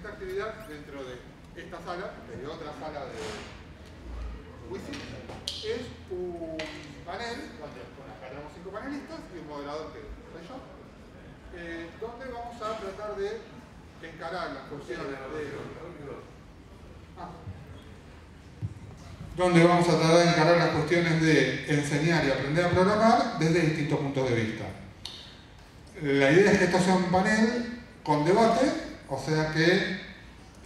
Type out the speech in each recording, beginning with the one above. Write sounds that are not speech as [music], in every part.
siguiente actividad dentro de esta sala, de otra sala de WISI, es un panel, donde tenemos cinco panelistas y un moderador que soy yo, eh, donde vamos a tratar de encarar las cuestiones de... Ah. donde vamos a tratar de encarar las cuestiones de enseñar y aprender a programar desde distintos puntos de vista. La idea es que esto sea un panel con debate, o sea que,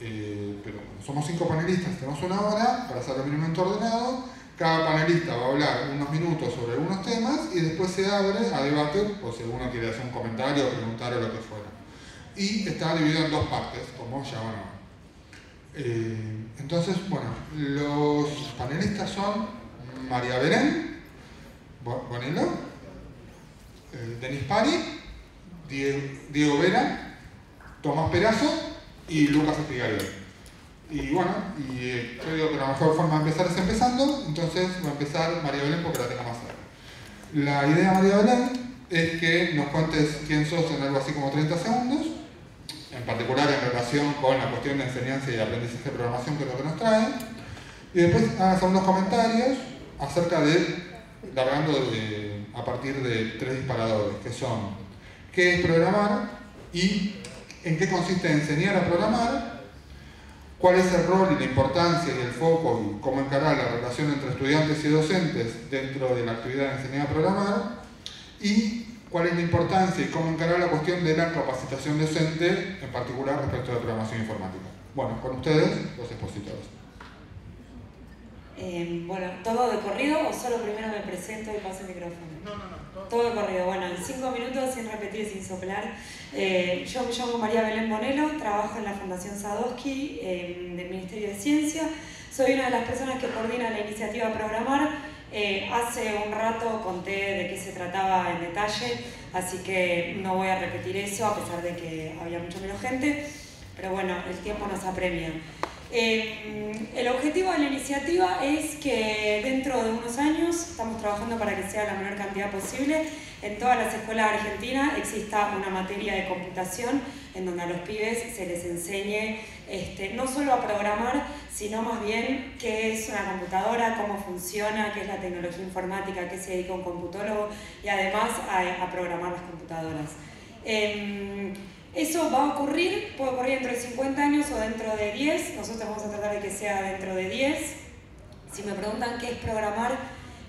eh, pero somos cinco panelistas, tenemos una hora para hacer el mínimo ordenado, cada panelista va a hablar unos minutos sobre algunos temas y después se abre a debate, o si alguno quiere hacer un comentario, preguntar o lo que fuera. Y está dividido en dos partes, como ya van a. Eh, entonces, bueno, los panelistas son María Belén, Bonilo, eh, Denis Pari, Diego, Vera, Tomás Perazo y Lucas Espigario. Y bueno, y eh, yo digo que la mejor forma de empezar es empezando, entonces va a empezar María Belén porque la tenga más cerca. La idea, María Belén, es que nos cuentes quién sos en algo así como 30 segundos, en particular en relación con la cuestión de enseñanza y aprendizaje de programación, que es lo que nos trae, y después hagas unos comentarios acerca de, largando a partir de tres disparadores, que son qué es programar y en qué consiste enseñar a programar cuál es el rol y la importancia y el foco y cómo encarar la relación entre estudiantes y docentes dentro de la actividad de enseñar a programar y cuál es la importancia y cómo encarar la cuestión de la capacitación docente, en particular respecto a la programación informática. Bueno, con ustedes, los expositores. Eh, bueno, ¿todo de corrido o solo primero me presento y paso el micrófono? No, no, no. Todo, corrido. Bueno, en cinco minutos, sin repetir, sin soplar. Eh, yo me llamo María Belén Bonelo, trabajo en la Fundación Sadowski eh, del Ministerio de Ciencia. Soy una de las personas que coordina la iniciativa Programar. hace un rato conté de qué se trataba en detalle, así que no voy a repetir eso, a pesar de que había mucho menos gente. Pero bueno, el tiempo nos apremia. Eh, el objetivo de la iniciativa es que dentro de unos años, estamos trabajando para que sea la menor cantidad posible, en todas las escuelas argentinas exista una materia de computación en donde a los pibes se les enseñe este, no solo a programar, sino más bien qué es una computadora, cómo funciona, qué es la tecnología informática, qué se dedica un computólogo y además a, programar las computadoras. Em, eso va a ocurrir, puede ocurrir dentro de 50 años o dentro de 10, nosotros vamos a tratar de que sea dentro de 10. Si me preguntan qué es programar,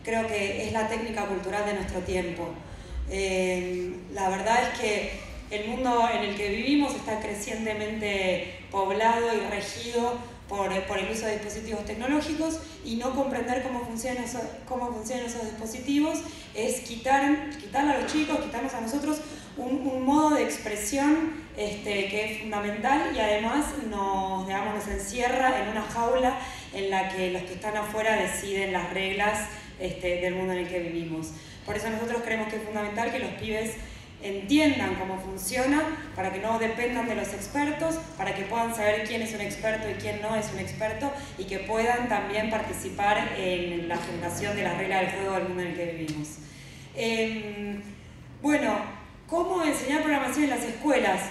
creo que es la técnica cultural de nuestro tiempo. Eh, la verdad es que el mundo en el que vivimos está crecientemente poblado y regido por, el uso de dispositivos tecnológicos y no comprender cómo funcionan, esos, cómo funcionan esos dispositivos es quitar, quitar a los chicos, quitarnos a nosotros un, modo de expresión este, que es fundamental y además nos, digamos, nos encierra en una jaula en la que los que están afuera deciden las reglas este, del mundo en el que vivimos. Por eso nosotros creemos que es fundamental que los pibes entiendan cómo funciona, para que no dependan de los expertos, para que puedan saber quién es un experto y quién no es un experto y que puedan también participar en la generación de las reglas del juego del mundo en el que vivimos. Em, bueno, ¿cómo enseñar programación en las escuelas?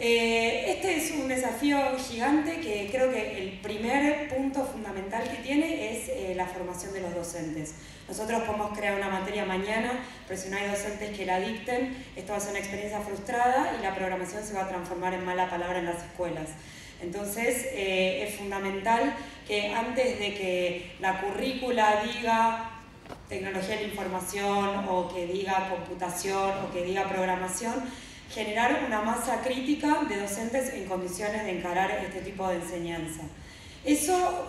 Eh, este es un desafío gigante que creo que el primer punto fundamental que tiene es eh, la formación de los docentes. Nosotros podemos crear una materia mañana, pero si no hay docentes que la dicten, esto va a ser una experiencia frustrada y la programación se va a transformar en mala palabra en las escuelas. Entonces eh, es fundamental que antes de que la currícula diga tecnología de la información o que diga computación o que diga programación, generar una masa crítica de docentes en condiciones de encarar este tipo de enseñanza. Eso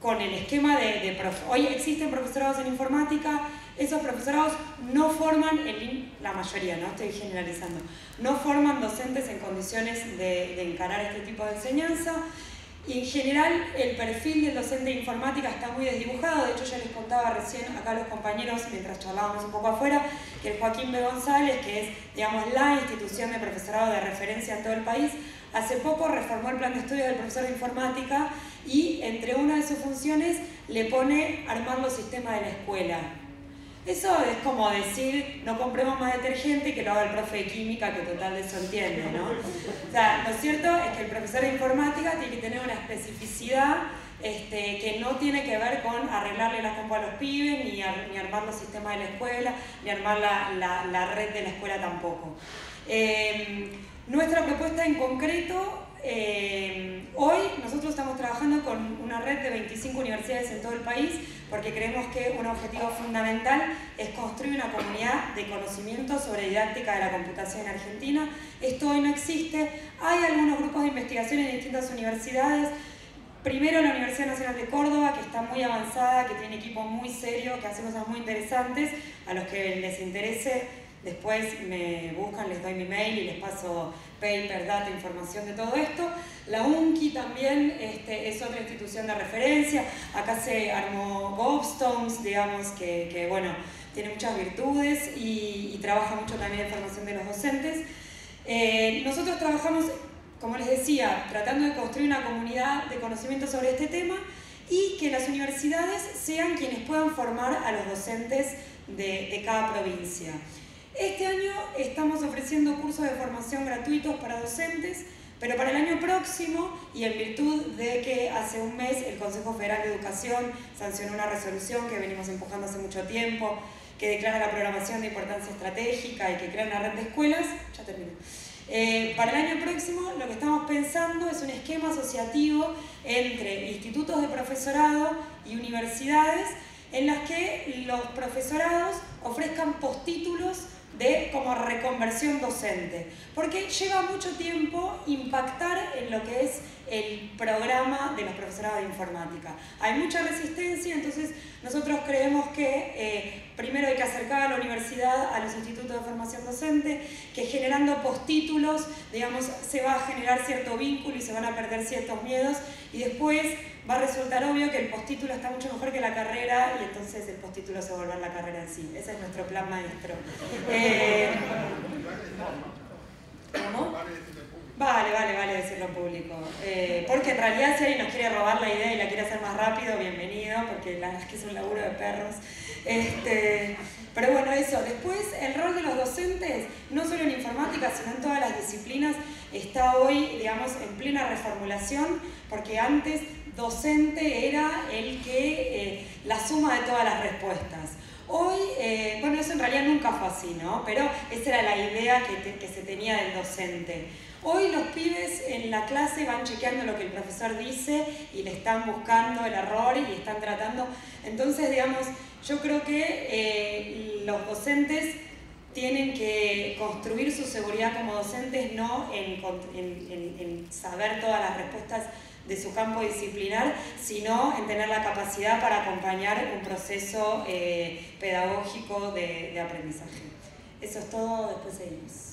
con el esquema de, de hoy existen profesorados en informática, esos profesorados no forman, la mayoría, no estoy generalizando, no forman docentes en condiciones de, de encarar este tipo de enseñanza, en general el perfil del docente de informática está muy desdibujado, de hecho ya les contaba recién acá a los compañeros mientras charlábamos un poco afuera, que el Joaquín B. González, que es digamos, la institución de profesorado de referencia en todo el país, hace poco reformó el plan de estudio del profesor de informática y entre una de sus funciones le pone armar los sistemas de la escuela. Eso es como decir, no compremos más detergente que lo haga el profe de química, que total de eso entiende, ¿no? O sea, lo cierto es que el profesor de informática tiene que tener una especificidad este, que no tiene que ver con arreglarle la compu a los pibes, ni, armar los sistemas de la escuela, ni armar la, red de la escuela tampoco. Em, nuestra propuesta en concreto eh, hoy nosotros estamos trabajando con una red de 25 universidades en todo el país porque creemos que un objetivo fundamental es construir una comunidad de conocimiento sobre didáctica de la computación en Argentina. Esto hoy no existe. Hay algunos grupos de investigación en distintas universidades. Primero la Universidad Nacional de Córdoba, que está muy avanzada, que tiene equipo muy serio, que hace cosas muy interesantes. A los que les interese, después me buscan, les doy mi mail y les paso paper, data, información de todo esto. La UNCI también este, es otra institución de referencia. Acá se armó Gobstones, digamos, que, bueno, tiene muchas virtudes y, trabaja mucho también en formación de los docentes. Eh, nosotros trabajamos, como les decía, tratando de construir una comunidad de conocimiento sobre este tema y que las universidades sean quienes puedan formar a los docentes de, de cada provincia. Este año estamos ofreciendo cursos de formación gratuitos para docentes, pero para el año próximo, y en virtud de que hace un mes el Consejo Federal de Educación sancionó una resolución que venimos empujando hace mucho tiempo, que declara la programación de importancia estratégica y que crea una red de escuelas, ya termino. Eh, para el año próximo lo que estamos pensando es un esquema asociativo entre institutos de profesorado y universidades en las que los profesorados ofrezcan postítulos de como reconversión docente, porque lleva mucho tiempo impactar en lo que es el programa de los profesorados de informática. Hay mucha resistencia, entonces nosotros creemos que eh, primero hay que acercar a la universidad a los institutos de formación docente, que generando postítulos, digamos, se va a generar cierto vínculo y se van a perder ciertos miedos, y después va a resultar obvio que el postítulo está mucho mejor que la carrera y entonces el postítulo se va a volver la carrera en sí. Ese es nuestro plan maestro. Eh, ¿Cómo? Vale, vale, vale decirlo público. Eh, porque en realidad si alguien nos quiere robar la idea y la quiere hacer más rápido, bienvenido, porque la que es un laburo de perros. Este, pero bueno, eso. Después, el rol de los docentes, no solo en informática, sino en todas las disciplinas, está hoy, digamos, en plena reformulación, porque antes docente era el que, eh, la suma de todas las respuestas. Hoy, eh, bueno, eso en realidad nunca fue así, ¿no? Pero esa era la idea que, que se tenía del docente. Hoy los pibes en la clase van chequeando lo que el profesor dice y le están buscando el error y están tratando. Entonces, digamos, yo creo que eh, los docentes tienen que construir su seguridad como docentes no en, saber todas las respuestas de su campo disciplinar, sino en tener la capacidad para acompañar un proceso eh, pedagógico de aprendizaje. Eso es todo, después seguimos.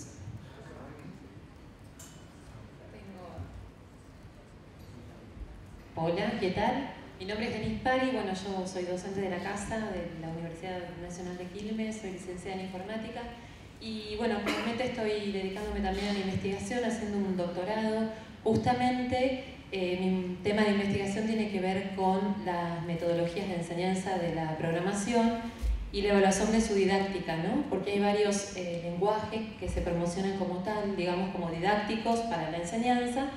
Hola, ¿qué tal? Mi nombre es Denis Pari, bueno, yo soy docente de la casa de la Universidad Nacional de Quilmes, soy licenciada en informática y bueno, actualmente estoy dedicándome también a la investigación, haciendo un doctorado. Justamente eh, mi tema de investigación tiene que ver con las metodologías de enseñanza de la programación y la evaluación de su didáctica, ¿no? Porque hay varios eh, lenguajes que se promocionan como tal, digamos como didácticos para la enseñanza,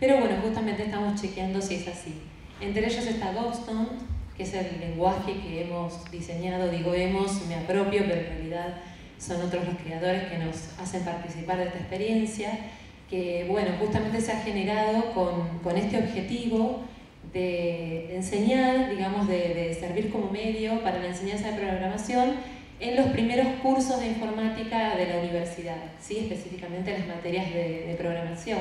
pero bueno, justamente estamos chequeando si es así. Entre ellos está Gobstone, que es el lenguaje que hemos diseñado, digo hemos, me apropio, pero en realidad son otros los creadores que nos hacen participar de esta experiencia, que bueno, justamente se ha generado con, con este objetivo de enseñar, digamos, de, servir como medio para la enseñanza de programación en los primeros cursos de informática de la universidad, ¿sí? específicamente en las materias de, de programación.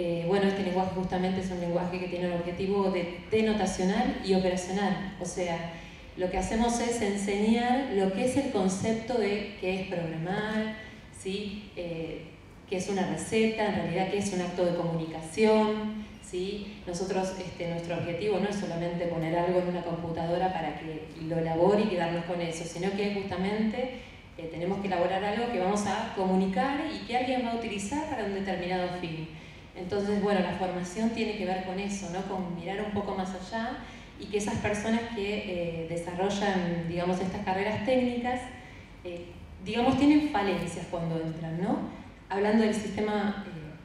Eh, bueno, este lenguaje justamente es un lenguaje que tiene el objetivo de denotacional y operacional, o sea, lo que hacemos es enseñar lo que es el concepto de qué es programar, ¿sí? Eh, qué es una receta, en realidad qué es un acto de comunicación. ¿sí? Nosotros, este, nuestro objetivo no es solamente poner algo en una computadora para que lo elabore y quedarnos con eso, sino que justamente eh, tenemos que elaborar algo que vamos a comunicar y que alguien va a utilizar para un determinado fin. Entonces, bueno, la formación tiene que ver con eso, ¿no? con mirar un poco más allá y que esas personas que desarrollan, digamos, estas carreras técnicas, digamos, tienen falencias cuando entran, ¿no? Hablando del sistema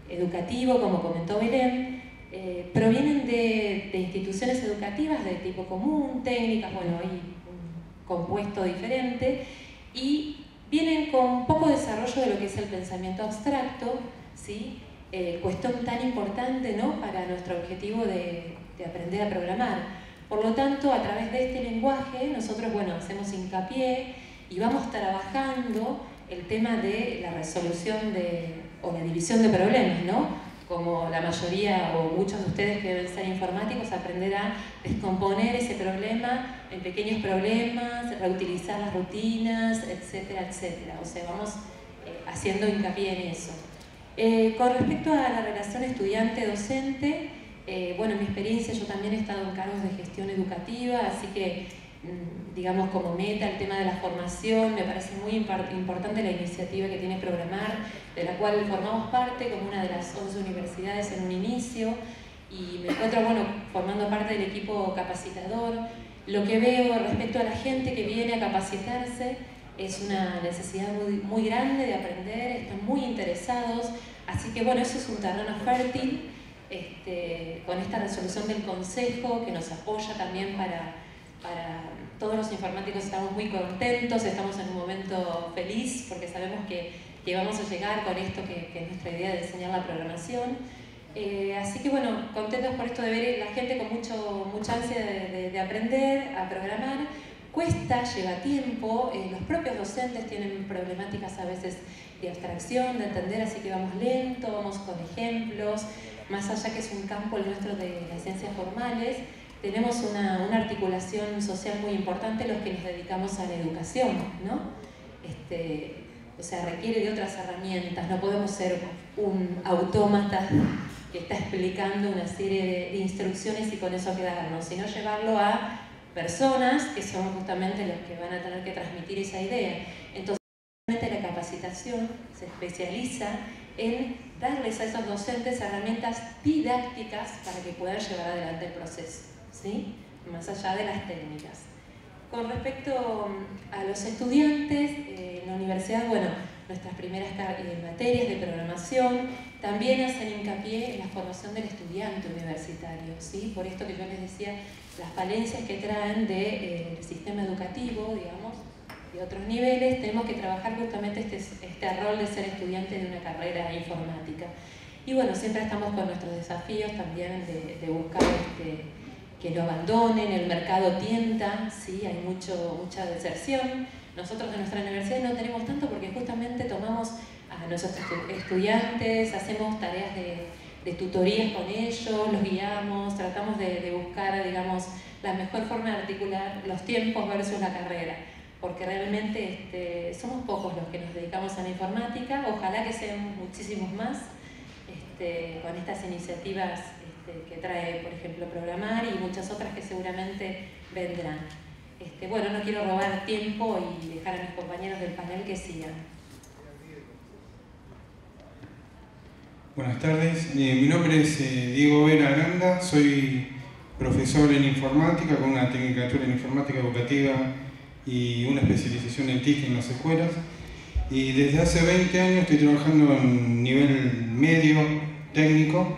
educativo, como comentó Belén, eh, provienen de, instituciones educativas de tipo común, técnicas, bueno, hay un compuesto diferente, y vienen con poco desarrollo de lo que es el pensamiento abstracto, ¿sí? Eh, cuestión tan importante ¿no? para nuestro objetivo de, de, aprender a programar. Por lo tanto, a través de este lenguaje, nosotros bueno, hacemos hincapié y vamos trabajando el tema de la resolución de, o la división de problemas, ¿no? como la mayoría o muchos de ustedes que deben ser informáticos, aprender a descomponer ese problema en pequeños problemas, reutilizar las rutinas, etcétera, etcétera. O sea, vamos eh, haciendo hincapié en eso. Eh, con respecto a la relación estudiante-docente, eh, bueno, en mi experiencia yo también he estado en cargos de gestión educativa, así que Mm, digamos, como meta el tema de la formación. Me parece muy importante la iniciativa que tiene Programar, de la cual formamos parte como una de las 11 universidades en un inicio y me encuentro, bueno, formando parte del equipo capacitador. Lo que veo respecto a la gente que viene a capacitarse es una necesidad muy, muy grande de aprender, están muy interesados, así que bueno, eso es un terreno fértil este, con esta resolución del Consejo que nos apoya también para para todos los informáticos estamos muy contentos, estamos en un momento feliz porque sabemos que, que vamos a llegar con esto que, que, es nuestra idea de diseñar la programación. Eh, así que bueno, contentos por esto de ver la gente con mucho, mucha ansia de, de, aprender a programar. Cuesta, lleva tiempo, eh, los propios docentes tienen problemáticas a veces de abstracción, de entender, así que vamos lento, vamos con ejemplos, más allá que es un campo el nuestro de las ciencias formales, tenemos una, una, articulación social muy importante los que nos dedicamos a la educación, ¿no? Este, o sea, requiere de otras herramientas, no podemos ser un autómata que está explicando una serie de, instrucciones y con eso quedarnos, sino llevarlo a personas que son justamente los que van a tener que transmitir esa idea. Entonces, la capacitación se especializa en darles a esos docentes herramientas didácticas para que puedan llevar adelante el proceso. ¿sí? más allá de las técnicas. Con respecto mm, a los estudiantes, eh, en la universidad, bueno, nuestras primeras eh, materias de programación también hacen hincapié en la formación del estudiante universitario, ¿sí? por esto que yo les decía, las falencias que traen del eh, sistema educativo, digamos, de otros niveles, tenemos que trabajar justamente este, este rol de ser estudiante de una carrera informática. Y bueno, siempre estamos con nuestros desafíos también de, de buscar este, que lo abandonen, el mercado tienta, ¿sí? hay mucho, mucha deserción. Nosotros en nuestra universidad no tenemos tanto porque justamente tomamos a nuestros estudiantes, hacemos tareas de, de tutorías con ellos, los guiamos, tratamos de, buscar, digamos, la mejor forma de articular los tiempos versus la carrera, porque realmente este, somos pocos los que nos dedicamos a la informática, ojalá que sean muchísimos más este, con estas iniciativas este, que trae, por ejemplo, programar y muchas otras que seguramente vendrán. Bueno, no quiero robar tiempo y dejar a mis compañeros del panel que sigan. Buenas tardes, eh, mi nombre es eh, Diego Vera Aranda, soy profesor en informática con una tecnicatura en informática educativa y una especialización en TIC en las escuelas. Y desde hace 20 años estoy trabajando en nivel medio técnico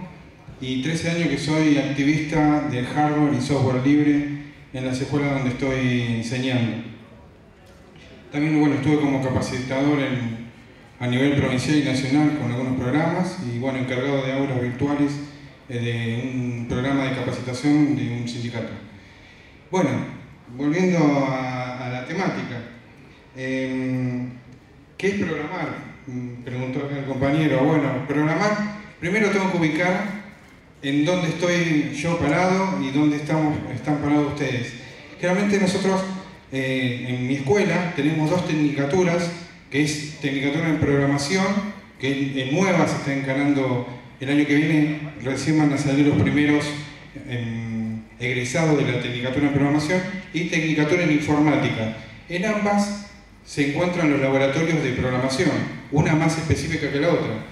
y 13 años que soy activista del hardware y software libre en las escuelas donde estoy enseñando. También bueno, estuve como capacitador a nivel provincial y nacional con algunos programas y bueno, encargado de aulas virtuales eh, de un programa de capacitación de un sindicato. Bueno, volviendo a, la temática, em, ¿qué es programar? Preguntó el compañero. Bueno, programar, primero tengo que ubicar en dónde estoy yo parado y dónde estamos, están parados ustedes. Generalmente nosotros eh, en mi escuela tenemos dos tecnicaturas, es tecnicatura en programación, que en, nueva se está encarando el año que viene, recién van a salir los primeros em, egresados de la tecnicatura en programación, y tecnicatura en informática. En ambas se encuentran los laboratorios de programación, una más específica que la otra.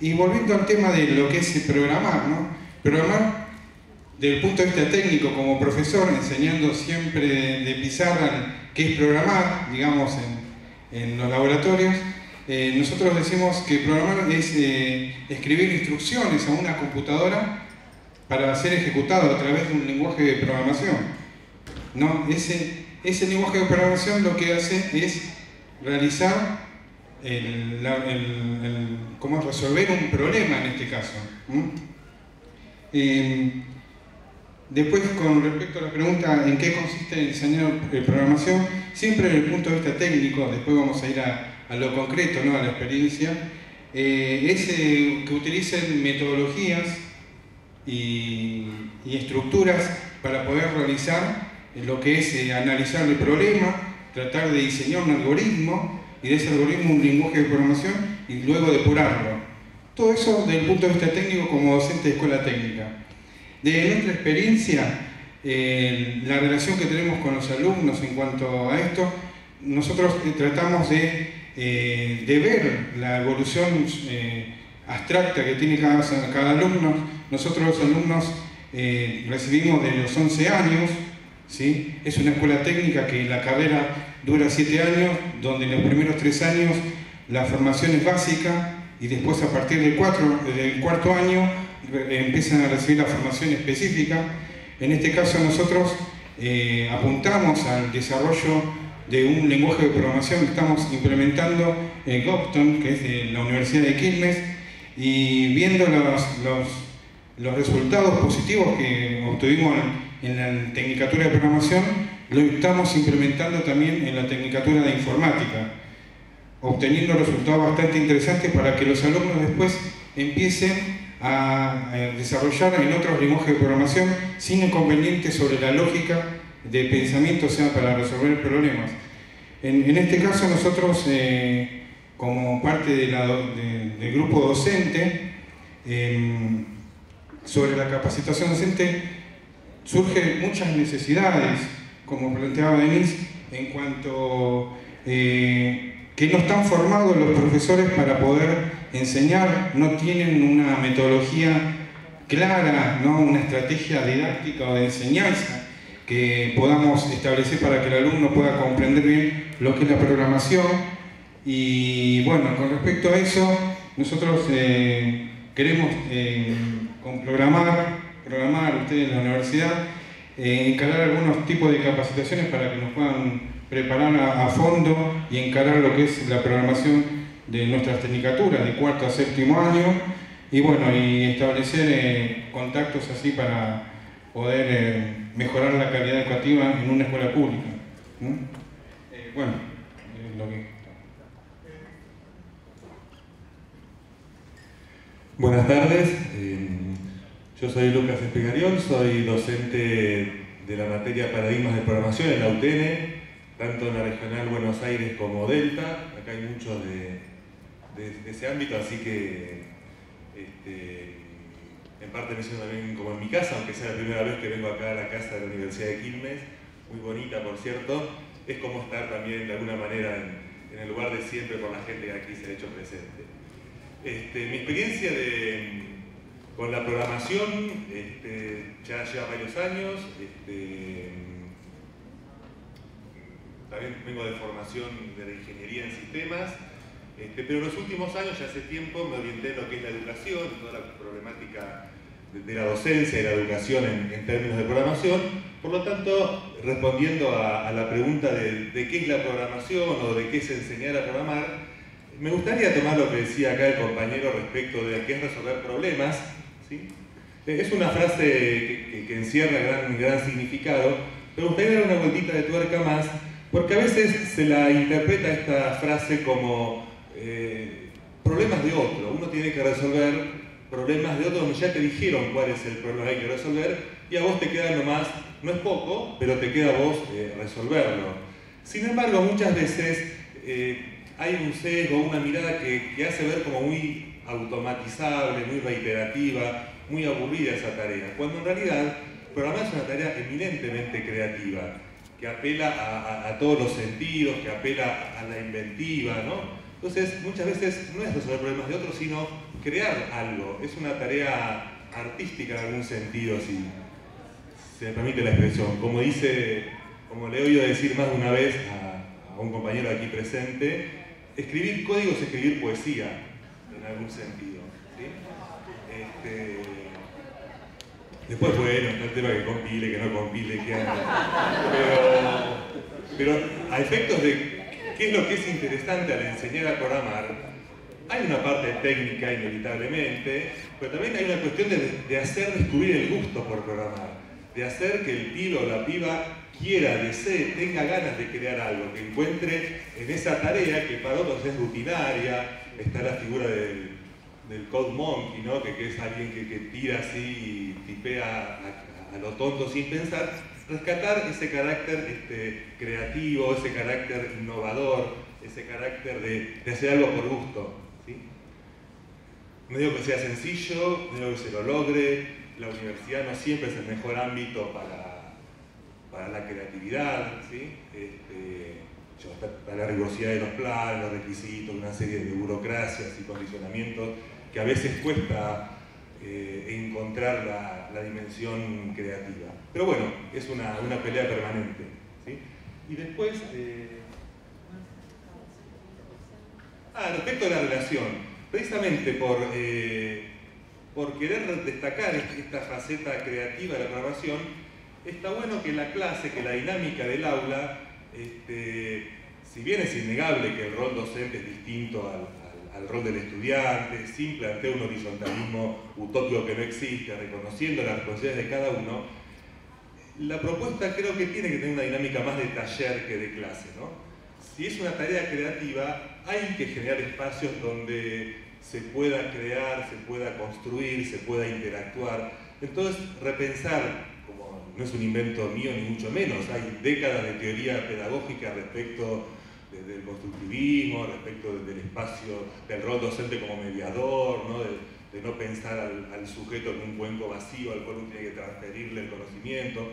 Y volviendo al tema de lo que es programar, ¿no? Programar desde el punto de vista técnico, como profesor, enseñando siempre de pizarra qué es programar, digamos, en, en los laboratorios, eh, nosotros decimos que programar es eh, escribir instrucciones a una computadora para ser ejecutado a través de un lenguaje de programación. ¿no? Ese, ese lenguaje de programación lo que hace es realizar el, cómo resolver un problema en este caso. Después, con respecto a la pregunta en qué consiste el diseño de programación, siempre desde el punto de vista técnico, después vamos a ir a, lo concreto, ¿no? a la experiencia, eh, es eh, que utilicen metodologías y, estructuras para poder realizar lo que es eh, analizar el problema, tratar de diseñar un algoritmo y de ese algoritmo un lenguaje de programación y luego depurarlo. Todo eso desde el punto de vista técnico como docente de escuela técnica. De nuestra experiencia, la relación que tenemos con los alumnos en cuanto a esto, nosotros tratamos de eh, de ver la evolución eh, abstracta que tiene cada, cada, alumno. Nosotros los alumnos eh, recibimos de los 11 años, ¿sí? es una escuela técnica que la carrera dura 7 años, donde en los primeros 3 años la formación es básica y después a partir del, del cuarto año empiezan a recibir la formación específica. En este caso nosotros apuntamos al desarrollo de un lenguaje de programación que estamos implementando en Gopton, que es de la Universidad de Quilmes, y viendo los, los, resultados positivos que obtuvimos en la Tecnicatura de Programación, lo estamos implementando también en la Tecnicatura de Informática, obteniendo resultados bastante interesantes para que los alumnos después empiecen a desarrollar en otros lenguajes de programación sin inconvenientes sobre la lógica de pensamiento sea para resolver problemas. En, este caso nosotros, eh, como parte del grupo docente, em, sobre la capacitación docente, surgen muchas necesidades, como planteaba Denise, en cuanto eh, que no están formados los profesores para poder enseñar, no tienen una metodología clara, ¿no? una estrategia didáctica o de enseñanza que podamos establecer para que el alumno pueda comprender bien lo que es la programación. Y bueno, con respecto a eso, nosotros eh, queremos eh, programar, programar ustedes en la universidad, eh, encarar algunos tipos de capacitaciones para que nos puedan preparar a, fondo y encarar lo que es la programación de nuestras tecnicaturas de cuarto a séptimo año y bueno, y establecer contactos así para poder mejorar la calidad educativa en una escuela pública. Eh, bueno, lo que... Buenas tardes, eh, yo soy Lucas Espigarión, soy docente de la materia Paradigmas de Programación en la UTN, tanto en la Regional Buenos Aires como Delta, acá hay muchos de, ese ámbito, así que este, en parte me siento también como en mi casa, aunque sea la primera vez que vengo acá a la casa de la Universidad de Quilmes, muy bonita por cierto, es como estar también de alguna manera en, el lugar de siempre por la gente que aquí se ha hecho presente. Este, mi experiencia con la programación este, ya lleva varios años, también vengo de formación de la ingeniería en sistemas, pero en los últimos años, ya hace tiempo, me orienté en lo que es la educación, toda la problemática de la docencia y la educación en, términos de programación. Por lo tanto, respondiendo a, la pregunta de, qué es la programación o de qué es enseñar a programar, me gustaría tomar lo que decía acá el compañero respecto de qué es resolver problemas. ¿sí? Es una frase que, encierra gran, gran significado, pero me gustaría dar una vueltita de tuerca más, porque a veces se la interpreta esta frase como eh, problemas de otro. Uno tiene que resolver problemas de otros donde ya te dijeron cuál es el problema que hay que resolver y a vos te queda nomás, no es poco, pero te queda a vos eh, resolverlo. Sin embargo, muchas veces eh, hay un sesgo, una mirada que, hace ver como muy automatizable, muy reiterativa, muy aburrida esa tarea, cuando en realidad programar es una tarea eminentemente creativa, que apela a, a todos los sentidos, que apela a la inventiva, ¿no? Entonces, muchas veces no es resolver problemas de otros, sino crear algo. Es una tarea artística en algún sentido, si, se permite la expresión. Como dice, como le he oído decir más de una vez a, un compañero aquí presente, escribir código es escribir poesía, en algún sentido. Este, después, bueno, el tema que compile, que no compile, que Pero, pero a efectos de qué es lo que es interesante al enseñar a programar, hay una parte técnica inevitablemente, pero también hay una cuestión de, hacer descubrir el gusto por programar, de hacer que el pibe o la piba quiera, desee, tenga ganas de crear algo, que encuentre en esa tarea que para otros es rutinaria, está la figura del, code monkey, ¿no? que, es alguien que, tira así y tipea a, lo tonto sin pensar, rescatar ese carácter este, creativo, ese carácter innovador, ese carácter de hacer algo por gusto. No digo que sea sencillo, no digo que se lo logre, la universidad no siempre es el mejor ámbito para, para la creatividad, ¿sí? Este, para la rigurosidad de los planes, los requisitos, una serie de burocracias y condicionamientos que a veces cuesta eh, encontrar la, dimensión creativa. Pero bueno, es una, pelea permanente. ¿sí? Y después... Eh, ah, respecto a la relación precisamente por, eh, por querer destacar esta faceta creativa de la programación, está bueno que la clase, que la dinámica del aula, este, si bien es innegable que el rol docente es distinto al, rol del estudiante, sin plantear un horizontalismo utópico que no existe, reconociendo las responsabilidades de cada uno, la propuesta creo que tiene que tener una dinámica más de taller que de clase. Si es una tarea creativa, hay que generar espacios donde se pueda crear, se pueda construir, se pueda interactuar. Entonces, repensar, como no es un invento mío ni mucho menos, hay décadas de teoría pedagógica respecto del constructivismo, respecto del espacio, del rol docente como mediador, ¿no? No pensar al, sujeto en un cuenco vacío al cual uno tiene que transferirle el conocimiento.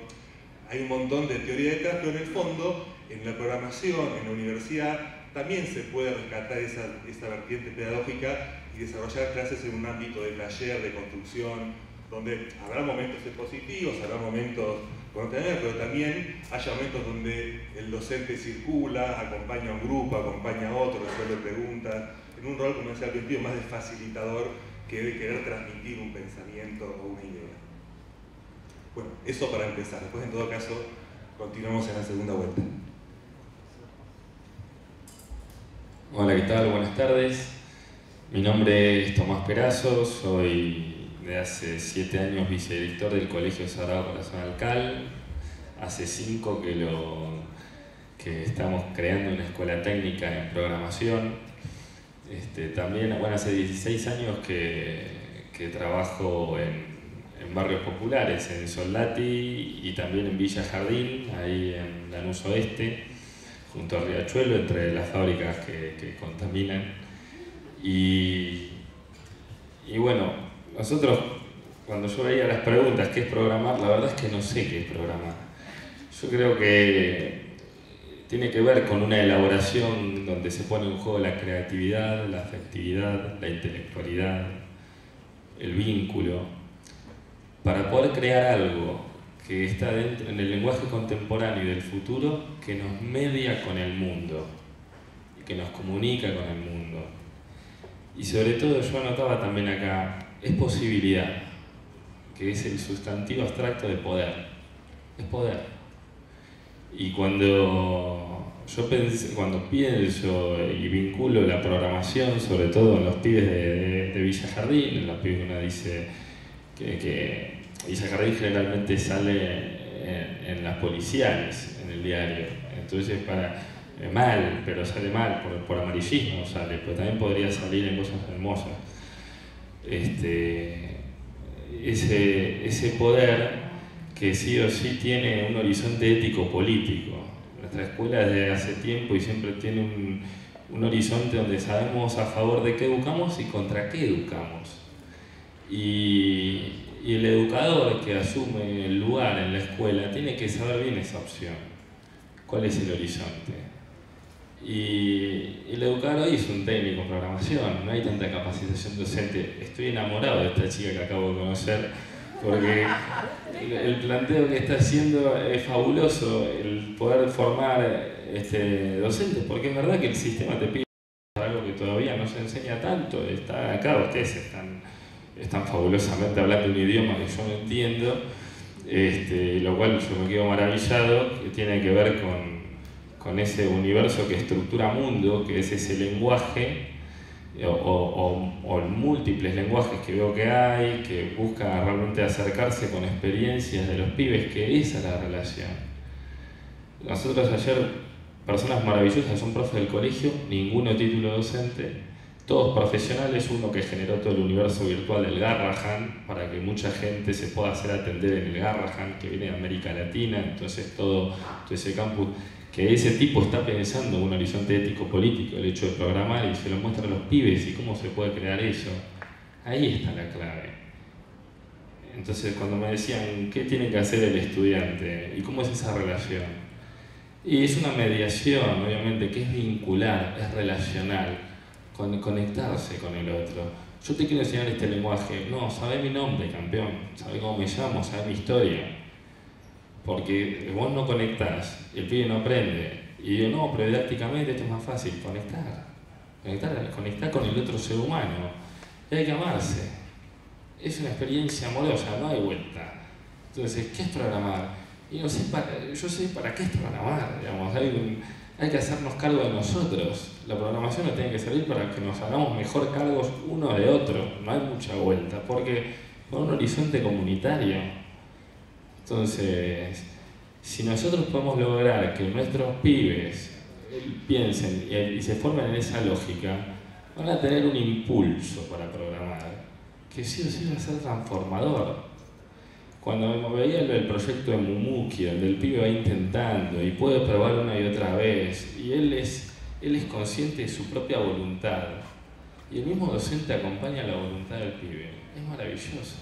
Hay un montón de teoría detrás, pero en el fondo, en la programación, en la universidad, también se puede rescatar esa, vertiente pedagógica y desarrollar clases en un ámbito de taller, de construcción, donde habrá momentos positivos, habrá momentos con pero también haya momentos donde el docente circula, acompaña a un grupo, acompaña a otro, resuelve preguntas, en un rol, como decía al principio, más de facilitador que de querer transmitir un pensamiento o una idea. Bueno, eso para empezar. Después, en todo caso, continuamos en la segunda vuelta. Hola, ¿qué tal? Buenas tardes. Mi nombre es Tomás Perazo, soy de hace siete años vicedirector del Colegio Sagrado Corazón Alcal. Hace cinco que, lo, que estamos creando una escuela técnica en programación. Este, también, bueno, hace 16 años que, que trabajo en, en, barrios populares, en Soldati y también en Villa Jardín, ahí en Lanús Oeste, junto a Riachuelo, entre las fábricas que, que contaminan y, y bueno, nosotros cuando yo veía las preguntas, ¿qué es programar? La verdad es que no sé qué es programar. Yo creo que tiene que ver con una elaboración donde se pone en juego la creatividad, la afectividad, la intelectualidad, el vínculo, para poder crear algo que está dentro, en el lenguaje contemporáneo y del futuro que nos media con el mundo y que nos comunica con el mundo. Y sobre todo yo anotaba también acá, es posibilidad, que es el sustantivo abstracto de poder. Es poder. Y cuando yo pensé, cuando pienso y vinculo la programación, sobre todo en los pibes de, Villa Jardín, en los pibes que dice que, Villa Jardín generalmente sale en, las policiales, en el diario. Entonces, para, eh, mal, pero sale mal, por, amarillismo sale, pero también podría salir en cosas hermosas. Este, ese poder que sí o sí tiene un horizonte ético-político. Nuestra escuela desde hace tiempo y siempre tiene un, horizonte donde sabemos a favor de qué educamos y contra qué educamos. Y, y, el educador que asume el lugar en la escuela tiene que saber bien esa opción. ¿Cuál es el horizonte? Y, el educador hoy es un técnico en programación, no hay tanta capacitación docente. Estoy enamorado de esta chica que acabo de conocer, porque el planteo que está haciendo es fabuloso, el poder formar este, docentes, porque es verdad que el sistema te pide algo que todavía no se enseña tanto, está acá, ustedes están, están fabulosamente hablando un idioma que yo no entiendo, este, lo cual yo me quedo maravillado, que tiene que ver con, con ese universo que estructura mundo, que es ese lenguaje o, o, múltiples lenguajes que veo que hay, que busca realmente acercarse con experiencias de los pibes, que esa es la relación. Nosotros ayer, personas maravillosas, son profes del colegio, ninguno título docente, todos profesionales, uno que generó todo el universo virtual del Garrahan, para que mucha gente se pueda hacer atender en el Garrahan, que viene de América Latina, entonces todo, todo ese campus que ese tipo está pensando en un horizonte ético-político, el hecho de programar y se lo muestra a los pibes y cómo se puede crear eso, ahí está la clave. Entonces cuando me decían, ¿qué tiene que hacer el estudiante? ¿Y cómo es esa relación? Y es una mediación, obviamente, que es vincular, es relacional, con conectarse con el otro. Yo te quiero enseñar este lenguaje. No, sabe mi nombre, campeón. Sabe cómo me llamo, sabe mi historia porque vos no conectás, el pibe no aprende. Y yo, no, pero didácticamente esto es más fácil, conectar. Conectar, conectar con el otro ser humano. Y hay que amarse. Es una experiencia amorosa, no hay vuelta. Entonces, ¿qué es programar? Y no sé para, yo sé para qué es programar, digamos, hay, hay que hacernos cargo de nosotros. La programación no tiene que servir para que nos hagamos mejor cargos uno de otro, no hay mucha vuelta, porque con un horizonte comunitario entonces, si nosotros podemos lograr que nuestros pibes piensen y se formen en esa lógica, van a tener un impulso para programar, que sí o sí va a ser transformador. Cuando veía el proyecto de Mumuki, donde el pibe va intentando y puede probar una y otra vez, y él es, él es consciente de su propia voluntad, y el mismo docente acompaña la voluntad del pibe, es maravilloso.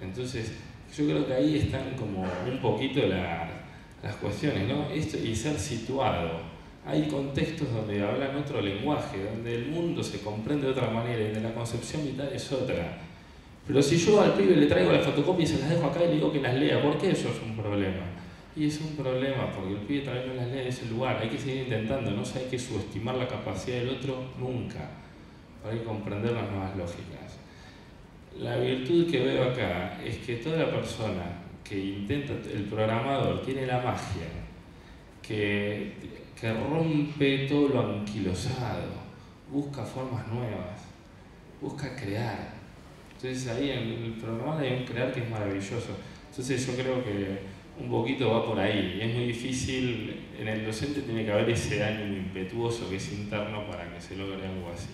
Entonces, yo creo que ahí están como un poquito las cuestiones, ¿no? Esto, y ser situado. Hay contextos donde hablan otro lenguaje, donde el mundo se comprende de otra manera y donde la concepción vital es otra. Pero si yo al pibe le traigo las fotocopias y se las dejo acá y le digo que las lea, ¿por qué eso es un problema? Y es un problema porque el pibe también no las lee en ese lugar. Hay que seguir intentando, no hay que subestimar la capacidad del otro nunca, para comprender las nuevas lógicas. La virtud que veo acá es que toda persona que intenta, el programador tiene la magia, que, que rompe todo lo anquilosado, busca formas nuevas, busca crear. Entonces ahí en el programador hay un crear que es maravilloso. Entonces yo creo que un poquito va por ahí. Es muy difícil, en el docente tiene que haber ese ánimo impetuoso que es interno para que se logre algo así.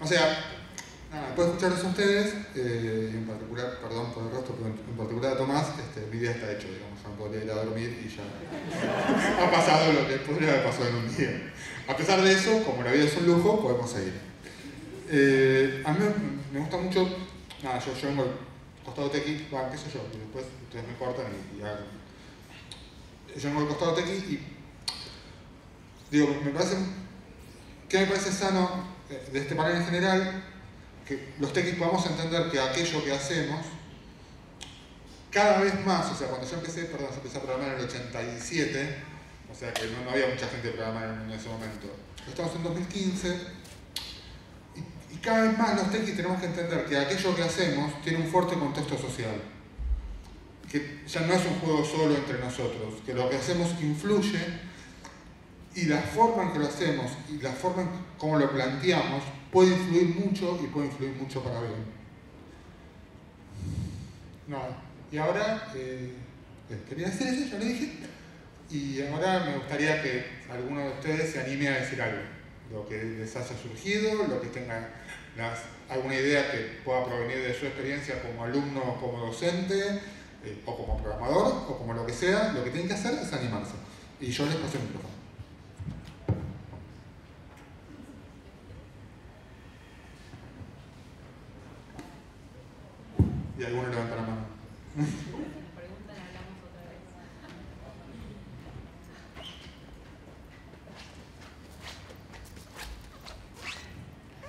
O sea, escucharlos a ustedes, eh, en particular, perdón por el rostro, pero en, particular a Tomás, este, mi día está hecho, digamos, ya podría ir a dormir y ya [laughs] ha pasado lo que podría haber pasado en un día. A pesar de eso, como la vida es un lujo, podemos seguir. Eh, a mí me gusta mucho, nada, yo, yo vengo al costado tequi, bueno, qué sé yo, y después ustedes me cortan y, y hagan. Yo vengo al costado tequi y digo, me parece, ¿qué me parece sano de este panel en general, que los técnicos a entender que aquello que hacemos, cada vez más, o sea, cuando yo empecé, perdón, yo empecé a programar en el 87, o sea que no, había mucha gente programando en ese momento. Estamos en 2015 y, y cada vez más los técnicos tenemos que entender que aquello que hacemos tiene un fuerte contexto social. Que ya no es un juego solo entre nosotros, que lo que hacemos influye y la forma en que lo hacemos y la forma en cómo lo planteamos puede influir mucho y puede influir mucho para bien. Nada. Y ahora, eh, quería decir eso, ya lo dije. Y ahora me gustaría que alguno de ustedes se anime a decir algo. Lo que les haya surgido, lo que tenga alguna idea que pueda provenir de su experiencia como alumno como docente, eh, o como programador, o como lo que sea, lo que tienen que hacer es animarse. Y yo les paso el micrófono. y alguno levanta la mano.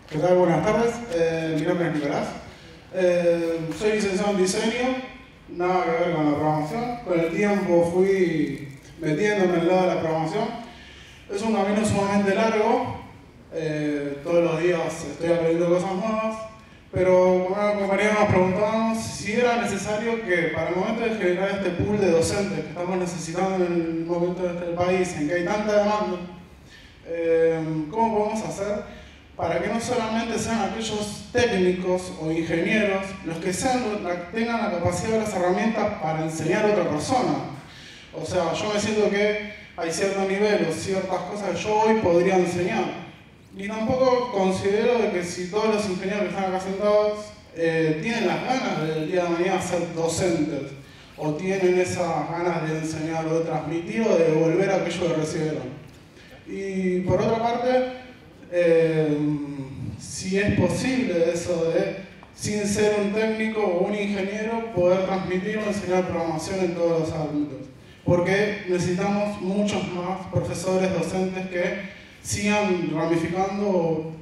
¿Qué tal? Buenas tardes. Eh, mi nombre es Nicolás. Eh, soy licenciado en diseño, nada que ver con la programación. Con el tiempo fui metiéndome en el lado de la programación. Es un camino sumamente largo. Eh, todos los días estoy aprendiendo cosas nuevas. Pero con una compañera nos preguntábamos si era necesario que para el momento de generar este pool de docentes que estamos necesitando en el momento de este país, en que hay tanta demanda, ¿cómo podemos hacer para que no solamente sean aquellos o ingenieros los que sean, tengan la capacidad de las herramientas para enseñar a otra persona. O sea, yo me siento que hay ciertos niveles, ciertas cosas que yo hoy podría enseñar. Y tampoco considero de que si todos los ingenieros que están acá sentados eh, tienen las ganas del día de mañana ser docentes o tienen esas ganas de enseñar o de transmitir o de devolver aquello que recibieron. Y por otra parte, eh, si es posible eso de, sin ser un técnico o un ingeniero, poder transmitir o enseñar programación en todos los ámbitos. Porque necesitamos muchos más profesores, docentes que sigan ramificando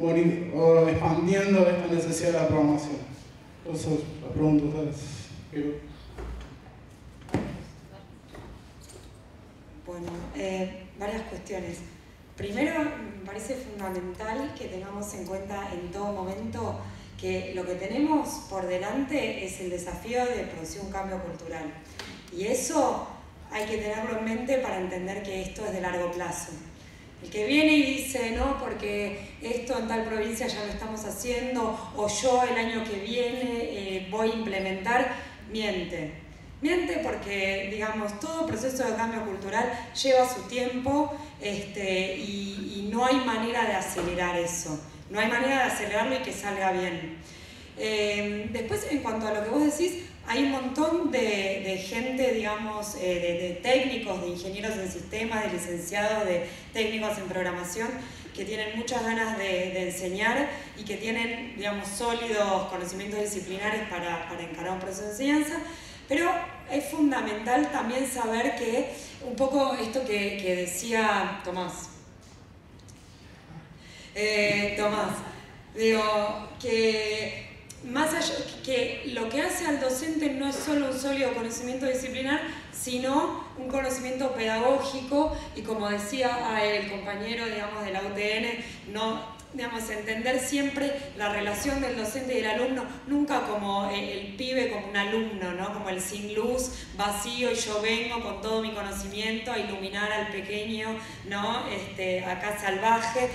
o, expandiendo esta necesidad de la programación. Entonces, la pregunta es... Bueno, eh, varias cuestiones. Primero, me parece fundamental que tengamos en cuenta en todo momento que lo que tenemos por delante es el desafío de producir un cambio cultural. Y eso hay que tenerlo en mente para entender que esto es de largo plazo. El que viene y dice, no, porque esto en tal provincia ya lo estamos haciendo, o yo el año que viene eh, voy a implementar, miente Miente porque, digamos, todo proceso de cambio cultural lleva su tiempo este, y, no hay manera de acelerar eso. No hay manera de acelerarlo y que salga bien. Eh, después, en cuanto a lo que vos decís, hay un montón de, gente, digamos, eh, de, técnicos, de ingenieros en sistemas, de licenciados, de técnicos en programación, que tienen muchas ganas de, enseñar y que tienen, digamos, sólidos conocimientos disciplinares para, para encarar un proceso de enseñanza pero es fundamental también saber que un poco esto que, decía Tomás, eh, Tomás, digo, que más que lo que hace al docente no es solo un sólido conocimiento disciplinar, sino un conocimiento pedagógico. Y como decía el compañero, digamos, de la UTN, no digamos, entender siempre la relación del docente y el alumno, nunca como el, pibe como un alumno, ¿no? como el sin luz, vacío, y yo vengo con todo mi conocimiento a iluminar al pequeño, ¿no? este, acá salvaje.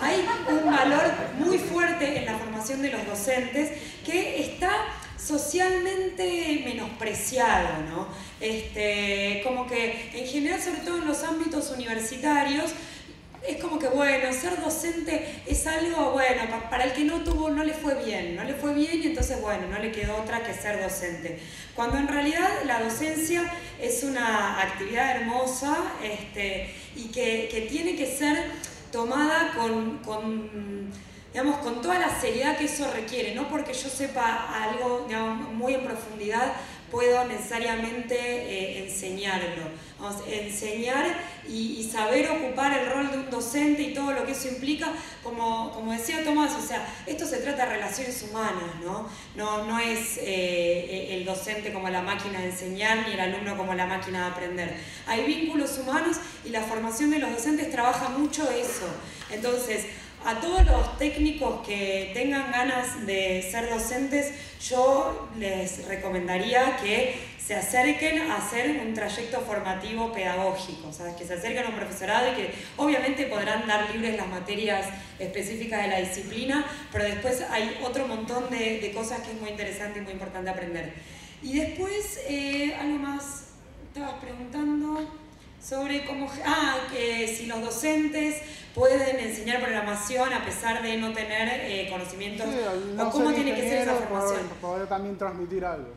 Hay un valor muy fuerte en la formación de los docentes que está socialmente menospreciado, ¿no? Este, como que en general, sobre todo en los ámbitos universitarios, es como que, bueno, ser docente es algo, bueno, para el que no tuvo, no le fue bien, no le fue bien y entonces, bueno, no le quedó otra que ser docente. Cuando en realidad la docencia es una actividad hermosa este, y que, tiene que ser tomada con, con, digamos, con toda la seriedad que eso requiere, no porque yo sepa algo digamos, muy en profundidad, puedo necesariamente eh, enseñarlo. Vamos, enseñar y, saber ocupar el rol de un docente y todo lo que eso implica, como, como decía Tomás, o sea, esto se trata de relaciones humanas, ¿no? No, no es eh, el docente como la máquina de enseñar ni el alumno como la máquina de aprender. Hay vínculos humanos y la formación de los docentes trabaja mucho eso. Entonces, a todos los técnicos que tengan ganas de ser docentes, yo les recomendaría que se acerquen a hacer un trayecto formativo pedagógico, o que se acerquen a un profesorado y que obviamente podrán dar libres las materias específicas de la disciplina, pero después hay otro montón de, cosas que es muy interesante y muy importante aprender. Y después, eh, algo más, estabas preguntando sobre cómo, ah, que si los docentes pueden enseñar programación a pesar de no tener eh, conocimientos, o cómo tiene que ser esa formación. Para poder también transmitir algo.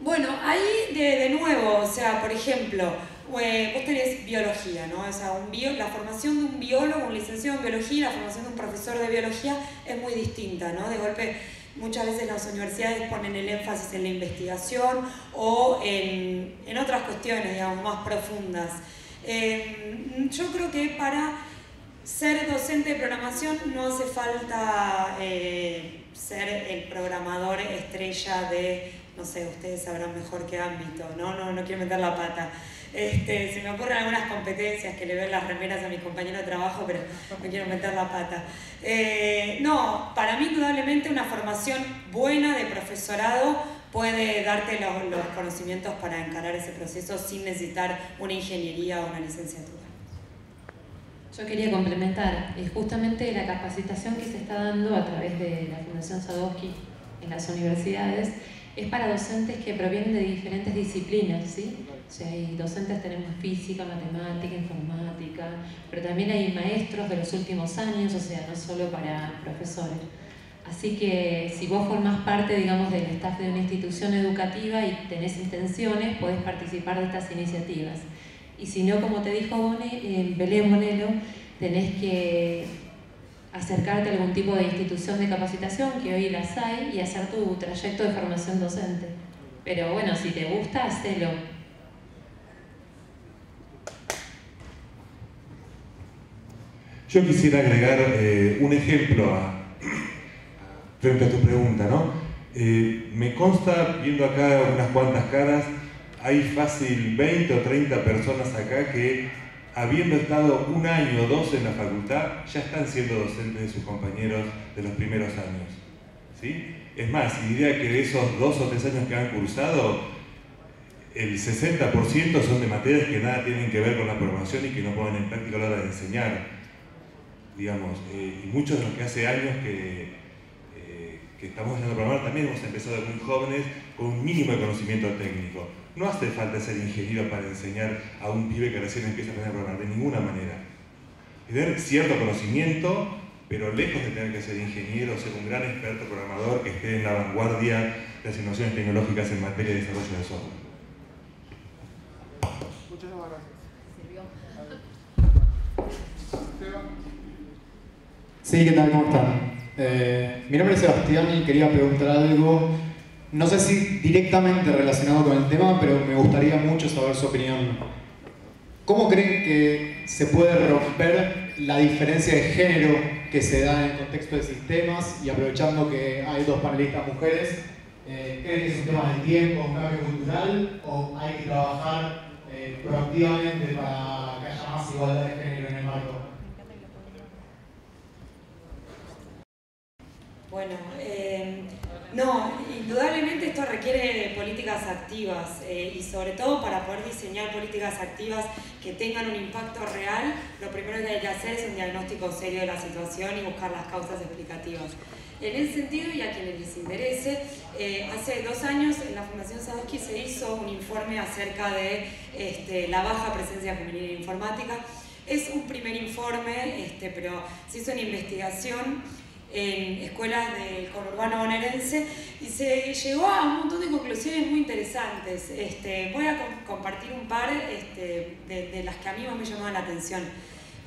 Bueno, ahí de, de nuevo, o sea, por ejemplo, eh, vos tenés biología, ¿no? O sea, un bio, la formación de un biólogo, un licenciado en biología, y la formación de un profesor de biología es muy distinta, ¿no? De golpe, muchas veces las universidades ponen el énfasis en la investigación o en, en otras cuestiones, digamos, más profundas. Eh, yo creo que para ser docente de programación no hace falta eh, ser el programador estrella de, no sé, ustedes sabrán mejor qué ámbito, no, no, no quiero meter la pata. Este, se me ocurren algunas competencias que le veo en las remeras a mis compañeros de trabajo, pero no quiero meter la pata. Eh, no, para mí indudablemente una formación buena de profesorado puede darte los, los conocimientos para encarar ese proceso sin necesitar una ingeniería o una licenciatura. Yo quería complementar, es justamente la capacitación que se está dando a través de la Fundación Sadowski en las universidades es para docentes que provienen de diferentes disciplinas, ¿sí? O sea, hay docentes, tenemos física, matemática, informática, pero también hay maestros de los últimos años, o sea, no solo para profesores. Así que si vos formás parte, digamos, del staff de una institución educativa y tenés intenciones, podés participar de estas iniciativas. Y si no, como te dijo Bone, eh, Belén tenés que acercarte a algún tipo de institución de capacitación, que hoy las hay, y hacer tu trayecto de formación docente. Pero bueno, si te gusta, hacelo. Yo quisiera agregar eh, un ejemplo frente a tu pregunta, ¿no? Eh, me consta, viendo acá unas cuantas caras, hay fácil 20 o 30 personas acá que habiendo estado un año o dos en la facultad, ya están siendo docentes de sus compañeros de los primeros años. ¿sí? Es más, diría que de esos dos o tres años que han cursado, el 60% son de materias que nada tienen que ver con la programación y que no ponen en práctica a la hora de enseñar. Digamos, eh, y muchos de los que hace años que, eh, que estamos haciendo programar también hemos empezado muy jóvenes con un mínimo de conocimiento técnico. No hace falta ser ingeniero para enseñar a un pibe que recién empieza a aprender a programar, de ninguna manera. Tener cierto conocimiento, pero lejos de tener que ser ingeniero, ser un gran experto programador que esté en la vanguardia de las innovaciones tecnológicas en materia de desarrollo de software. Muchísimas gracias. Sí, ¿qué tal? ¿Cómo están? Eh, mi nombre es Sebastián y quería preguntar algo no sé si directamente relacionado con el tema, pero me gustaría mucho saber su opinión. ¿Cómo creen que se puede romper la diferencia de género que se da en el contexto de sistemas y aprovechando que hay dos panelistas mujeres? Eh, ¿Creen que es un tema de tiempo, un cambio cultural o hay que trabajar eh, proactivamente para que haya más igualdad de género en el marco? Bueno, eh, no, indudablemente esto requiere políticas activas eh, y sobre todo para poder diseñar políticas activas que tengan un impacto real, lo primero que hay que hacer es un diagnóstico serio de la situación y buscar las causas explicativas. En ese sentido, y a quienes les interese, eh, hace dos años en la Fundación Sadowski se hizo un informe acerca de este, la baja presencia femenina en informática. Es un primer informe, este, pero se hizo una investigación en escuelas del conurbano bonaerense y se llegó a un montón de conclusiones muy interesantes. Este, voy a compartir un par este, de, las que a mí más me llamaban la atención.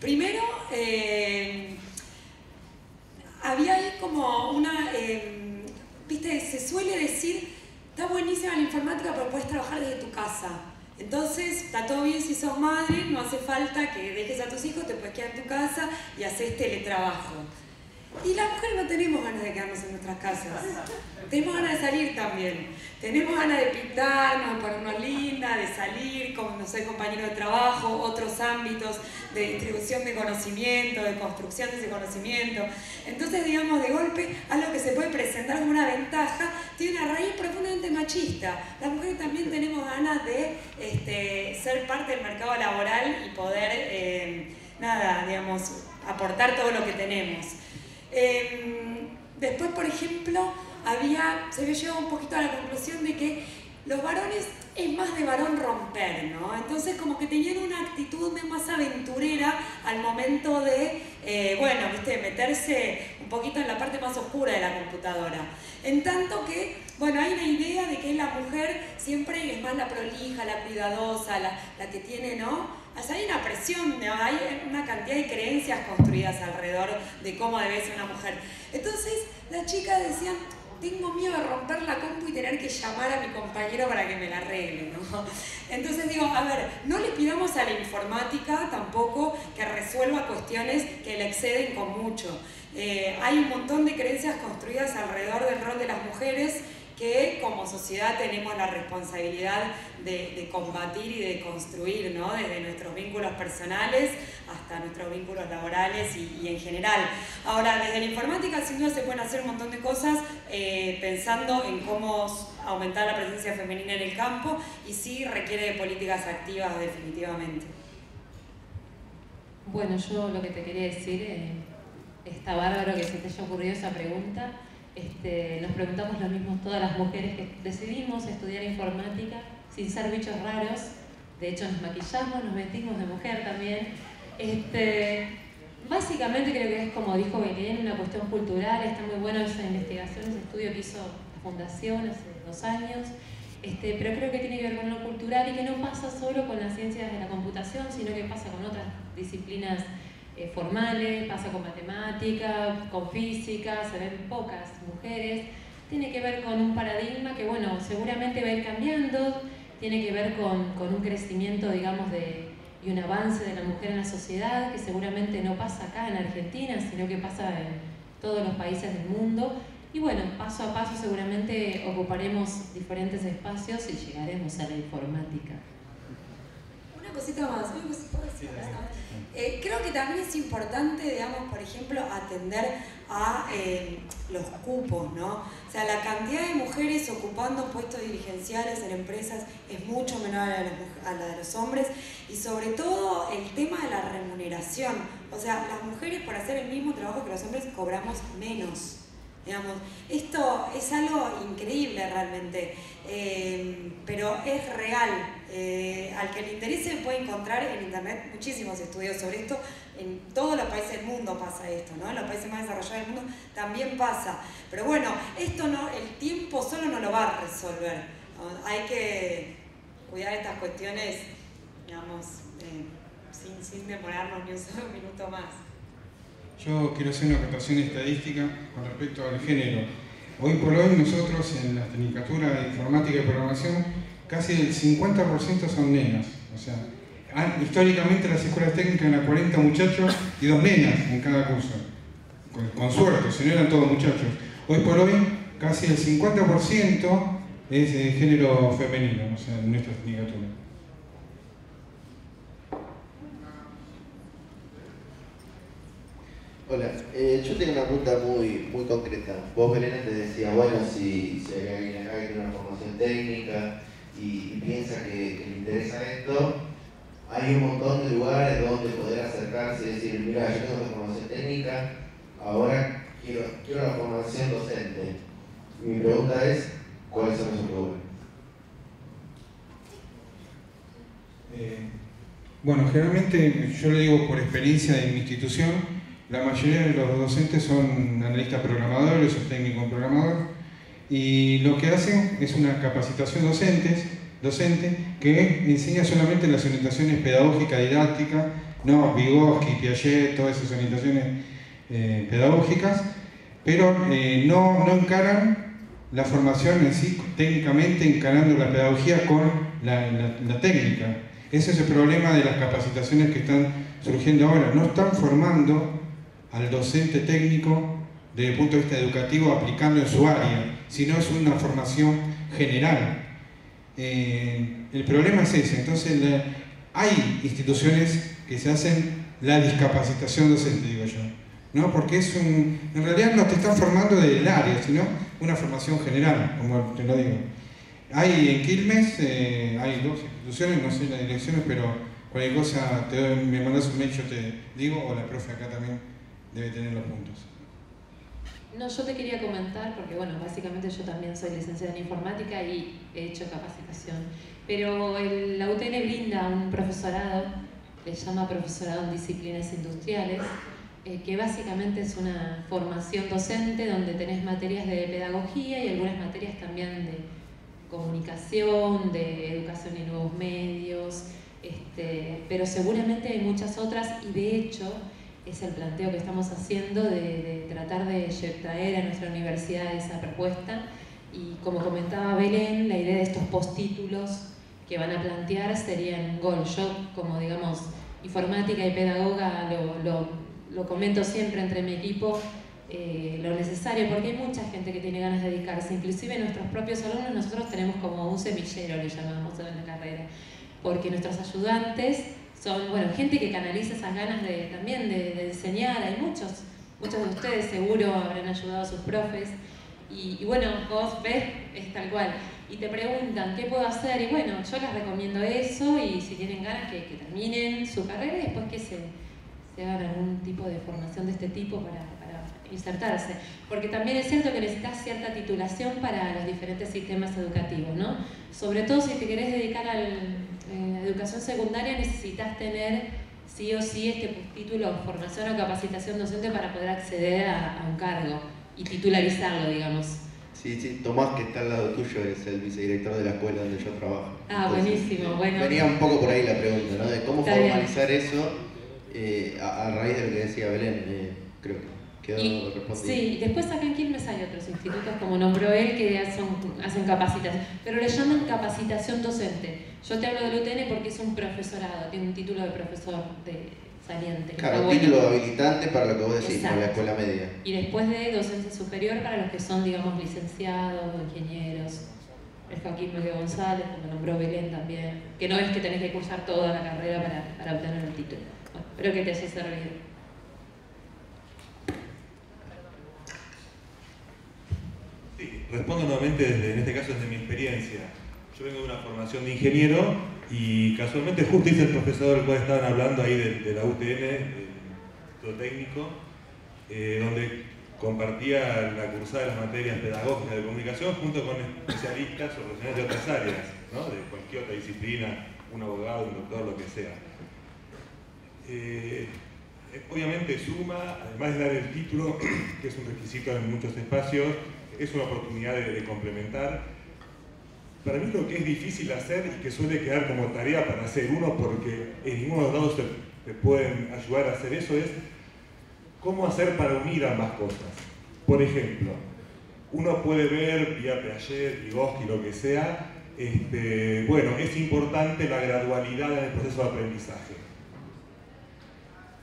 Primero, eh, había ahí como una, eh, viste, se suele decir, está buenísima la informática, pero puedes trabajar desde tu casa. Entonces, está todo bien si sos madre, no hace falta que dejes a tus hijos, te puedes quedar en tu casa y haces teletrabajo. Y las mujeres no tenemos ganas de quedarnos en nuestras casas. Tenemos ganas de salir también. Tenemos ganas de pintarnos, de ponernos lindas, de salir, como no sé, compañeros de trabajo, otros ámbitos de distribución de conocimiento, de construcción de ese conocimiento. Entonces, digamos, de golpe, algo que se puede presentar como una ventaja, tiene una raíz profundamente machista. Las mujeres también tenemos ganas de este, ser parte del mercado laboral y poder, eh, nada, digamos, aportar todo lo que tenemos. Em, después, por ejemplo, había, se había llegado un poquito a la conclusión de que los varones es más de varón romper, ¿no? Entonces como que tenían una actitud más aventurera al momento de, eh, bueno, viste, meterse un poquito en la parte más oscura de la computadora. En tanto que, bueno, hay una idea de que la mujer siempre es más la prolija, la cuidadosa, la, la que tiene, ¿no? Hay una presión, hay una cantidad de creencias construidas alrededor de cómo debe ser una mujer. Entonces las chicas decían, tengo miedo de romper la compu y tener que llamar a mi compañero para que me la arregle, ¿no? [laughs] Entonces digo, a ver, no le pidamos a la informática tampoco que resuelva cuestiones que le exceden con mucho. Eh, hay un montón de creencias construidas alrededor del rol de las mujeres que como sociedad tenemos la responsabilidad de, combatir y de construir, ¿no? desde nuestros vínculos personales hasta nuestros vínculos laborales y, en general. Ahora, desde la informática sin duda se pueden hacer un montón de cosas eh, pensando en cómo aumentar la presencia femenina en el campo y sí requiere de políticas activas definitivamente. Bueno, yo lo que te quería decir, eh, está bárbaro que se te haya ocurrido esa pregunta este, nos preguntamos lo mismo todas las mujeres que decidimos estudiar informática sin ser bichos raros. De hecho, nos maquillamos, nos vestimos de mujer también. Este, básicamente creo que es como dijo Belén, una cuestión cultural. Está muy bueno esa investigación, ese estudio que hizo la Fundación hace dos años. Este, pero creo que tiene que ver con lo cultural y que no pasa solo con las ciencias de la computación, sino que pasa con otras disciplinas eh, formales, pasa con matemática, con física, se ven pocas mujeres. Tiene que ver con un paradigma que, bueno, seguramente va a ir cambiando, tiene que ver con, con un crecimiento, digamos, de, y un avance de la mujer en la sociedad, que seguramente no pasa acá en Argentina, sino que pasa en todos los países del mundo. Y bueno, paso a paso seguramente ocuparemos diferentes espacios y llegaremos a la informática. Una cosita más, una cosita más. Eh, creo que también es importante, digamos, por ejemplo, atender a eh, los cupos, ¿no? O sea, la cantidad de mujeres ocupando puestos dirigenciales en empresas es mucho menor a la, de los hombres y sobre todo el tema de la remuneración. O sea, las mujeres por hacer el mismo trabajo que los hombres cobramos menos. Digamos, esto es algo increíble realmente, eh, pero es real. Eh, al que le interese puede encontrar en internet muchísimos estudios sobre esto. En todos los países del mundo pasa esto, ¿no? En los países más desarrollados del mundo también pasa. Pero bueno, esto no, el tiempo solo no lo va a resolver. Hay que cuidar estas cuestiones, digamos, eh, sin, sin demorarnos ni un solo [laughs] minuto más. Yo quiero hacer una acotación estadística con respecto al género. Hoy por hoy nosotros en la Tecnicatura de Informática y Programación casi el 50% son nenas. O sea, históricamente las escuelas técnicas eran 40 muchachos y dos nenas en cada curso. Con, suerte, si no eran todos muchachos. Hoy por hoy casi el 50% es de género femenino, o sea, en nuestra Tecnicatura. Hola, eh, yo tengo una pregunta muy, muy concreta. Vos, Belén, te decía, bueno, si, si hay alguien acá que tiene una formación técnica y, piensa que, le interesa esto, hay un montón de lugares donde poder acercarse y decir, mira, yo tengo una formación técnica, ahora quiero, quiero la formación docente. Mi pregunta es, ¿cuáles son esos lugares? Eh, bueno, generalmente yo le digo por experiencia de mi institución, la mayoría de los docentes son analistas programadores o técnicos en programador y lo que hacen es una capacitación docente, docente que enseña solamente las orientaciones pedagógicas, didácticas, no Vygotsky, Piaget, todas esas orientaciones eh, pedagógicas, pero eh, no, no encaran la formación en sí, técnicamente encarando la pedagogía con la técnica. Ese es el problema de las capacitaciones que están surgiendo ahora. No están formando al docente técnico desde el punto de vista educativo aplicando en su área, sino es una formación general. Eh, el problema es ese, entonces hay instituciones que se hacen la discapacitación docente, digo yo, ¿no? porque es un, en realidad no te están formando del área, sino una formación general, como te lo digo. Hay en Quilmes, eh, hay dos instituciones, no sé las direcciones, pero cualquier cosa te me mandas un mail, yo te digo, o la profe acá también debe tener los puntos. No, yo te quería comentar, porque bueno, básicamente yo también soy licenciada en informática y he hecho capacitación, pero el, la UTN brinda un profesorado, le llama profesorado en disciplinas industriales, eh, que básicamente es una formación docente donde tenés materias de pedagogía y algunas materias también de comunicación, de educación y nuevos medios, este, pero seguramente hay muchas otras y de hecho es el planteo que estamos haciendo de, tratar de traer a nuestra universidad esa propuesta. Y como comentaba Belén, la idea de estos postítulos que van a plantear serían gol. Yo, como digamos, informática y pedagoga, lo, lo, comento siempre entre mi equipo, eh, lo necesario, porque hay mucha gente que tiene ganas de dedicarse, inclusive nuestros propios alumnos, nosotros tenemos como un semillero, le llamamos en la carrera, porque nuestros ayudantes son, bueno, gente que canaliza esas ganas de, también de, enseñar, hay muchos, muchos de ustedes seguro habrán ayudado a sus profes, y, bueno, vos ves, es tal cual, y te preguntan qué puedo hacer, y bueno, yo les recomiendo eso, y si tienen ganas que, terminen su carrera y después que se, se hagan algún tipo de formación de este tipo para, para insertarse. Porque también es cierto que necesitas cierta titulación para los diferentes sistemas educativos, ¿no? Sobre todo si te querés dedicar a la eh, educación secundaria necesitas tener sí o sí este título, formación o capacitación docente para poder acceder a, un cargo y titularizarlo, digamos. Sí, sí, Tomás, que está al lado tuyo, es el vicedirector de la escuela donde yo trabajo. Ah, buenísimo, bueno. Venía un poco por ahí la pregunta, ¿no? De cómo formalizar eso eh, a, raíz de lo que decía Belén, eh, creo que y, sí, después acá en Quilmes hay otros institutos, como nombró él, que hacen capacitación, pero le llaman capacitación docente. Yo te hablo del UTN porque es un profesorado, tiene un título de profesor de saliente. Claro, título habilitante para lo que vos decís, para la escuela media. Y después de docencia superior para los que son, digamos, licenciados, ingenieros. El Joaquín Miguel González, como nombró Belén también, que no es que tenés que cursar toda la carrera para, para obtener el título. Bueno, espero que te haya servido. Respondo nuevamente desde, en este caso desde mi experiencia. Yo vengo de una formación de ingeniero y casualmente justo hice el profesor del cual estaban hablando ahí de, la UTN, del técnico, eh, donde compartía la cursada de las materias pedagógicas de comunicación junto con especialistas o profesionales de otras áreas, ¿no? de cualquier otra disciplina, un abogado, un doctor, lo que sea. Eh, obviamente suma, además de dar el título, [clears throat] que es un requisito en muchos espacios, es una oportunidad de, complementar. Para mí lo que es difícil hacer y que suele quedar como tarea para hacer uno, porque en ninguno de los lados te, pueden ayudar a hacer eso, es cómo hacer para unir ambas cosas. Por ejemplo, uno puede ver vía Piaget, Vygotsky, lo que sea, este, bueno, es importante la gradualidad en el proceso de aprendizaje.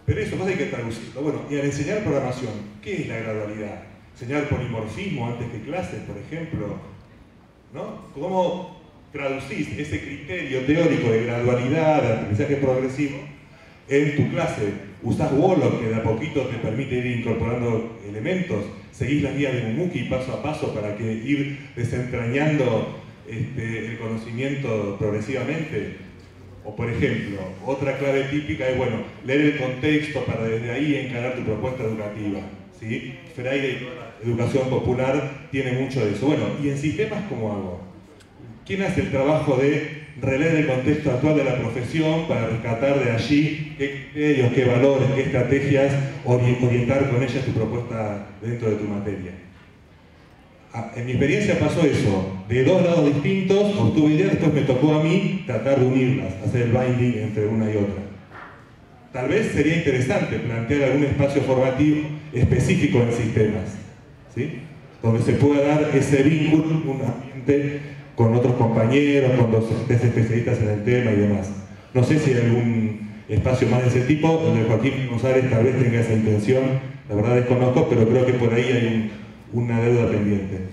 Pero eso no hay que traducirlo. Bueno, y al enseñar programación, ¿qué es la gradualidad? Enseñar polimorfismo antes que clases, por ejemplo. ¿no? ¿Cómo traducís ese criterio teórico de gradualidad, de aprendizaje progresivo, en tu clase? ¿Usás Wolof que de a poquito te permite ir incorporando elementos? ¿Seguís la guía de Mumuki paso a paso para que ir desentrañando este, el conocimiento progresivamente? O por ejemplo, otra clave típica es, bueno, leer el contexto para desde ahí encarar tu propuesta educativa. ¿sí? Freire educación popular tiene mucho de eso. Bueno, ¿y en sistemas cómo hago? ¿Quién hace el trabajo de releer el contexto actual de la profesión para rescatar de allí qué criterios, qué valores, qué estrategias orientar con ellas tu propuesta dentro de tu materia? Ah, en mi experiencia pasó eso, de dos lados distintos obtuve ideas, después me tocó a mí tratar de unirlas, hacer el binding entre una y otra. Tal vez sería interesante plantear algún espacio formativo específico en sistemas, donde se pueda dar ese vínculo, un ambiente con otros compañeros, con docentes especialistas en el tema y demás. No sé si hay algún espacio más de ese tipo, donde Joaquín González tal vez tenga esa intención, la verdad desconozco, pero creo que por ahí hay una deuda pendiente.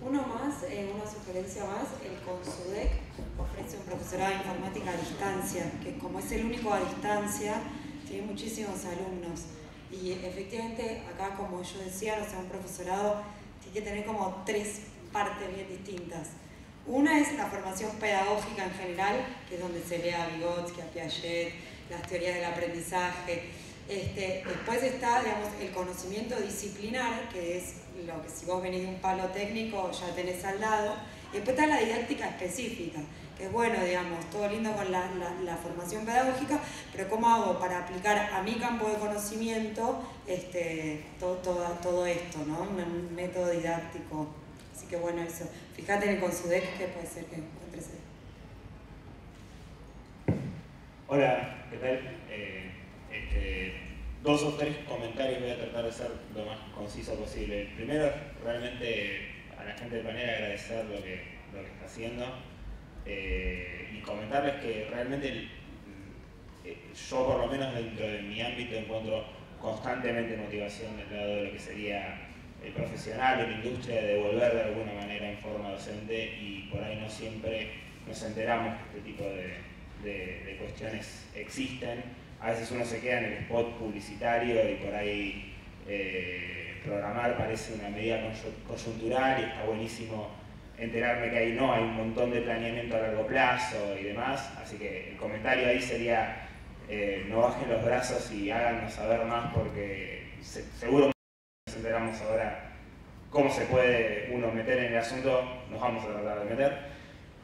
Uno más, eh, una sugerencia más, el CONSUDEC ofrece un profesorado de informática a distancia, que como es el único a distancia, tiene muchísimos alumnos. Y efectivamente, acá como yo decía, o sea, un profesorado tiene que tener como tres partes bien distintas. Una es la formación pedagógica en general, que es donde se lee a Vygotsky, a Piaget, las teorías del aprendizaje. Este, después está digamos, el conocimiento disciplinar, que es lo que si vos venís de un palo técnico ya tenés al lado. Después está la didáctica específica, que es bueno, digamos, todo lindo con la, formación pedagógica, pero ¿cómo hago para aplicar a mi campo de conocimiento este, todo, todo, esto, ¿no? Un, método didáctico. Así que bueno, eso. Fíjate en el Consudec que puede ser que encuentres Hola, ¿qué tal? Eh, este, dos o tres comentarios, voy a tratar de ser lo más conciso posible. Primero, realmente a la gente del panel agradecer lo que, lo que está haciendo eh, y comentarles que realmente eh, yo por lo menos dentro de mi ámbito encuentro constantemente motivación del lado de lo que sería el profesional de la industria de devolver de alguna manera en forma docente y por ahí no siempre nos enteramos que este tipo de, cuestiones existen. A veces uno se queda en el spot publicitario y por ahí eh, programar parece una medida coyuntural y está buenísimo enterarme que ahí no, hay un montón de planeamiento a largo plazo y demás, así que el comentario ahí sería eh, no bajen los brazos y háganos saber más porque seguro nos enteramos ahora cómo se puede uno meter en el asunto, nos vamos a tratar de meter.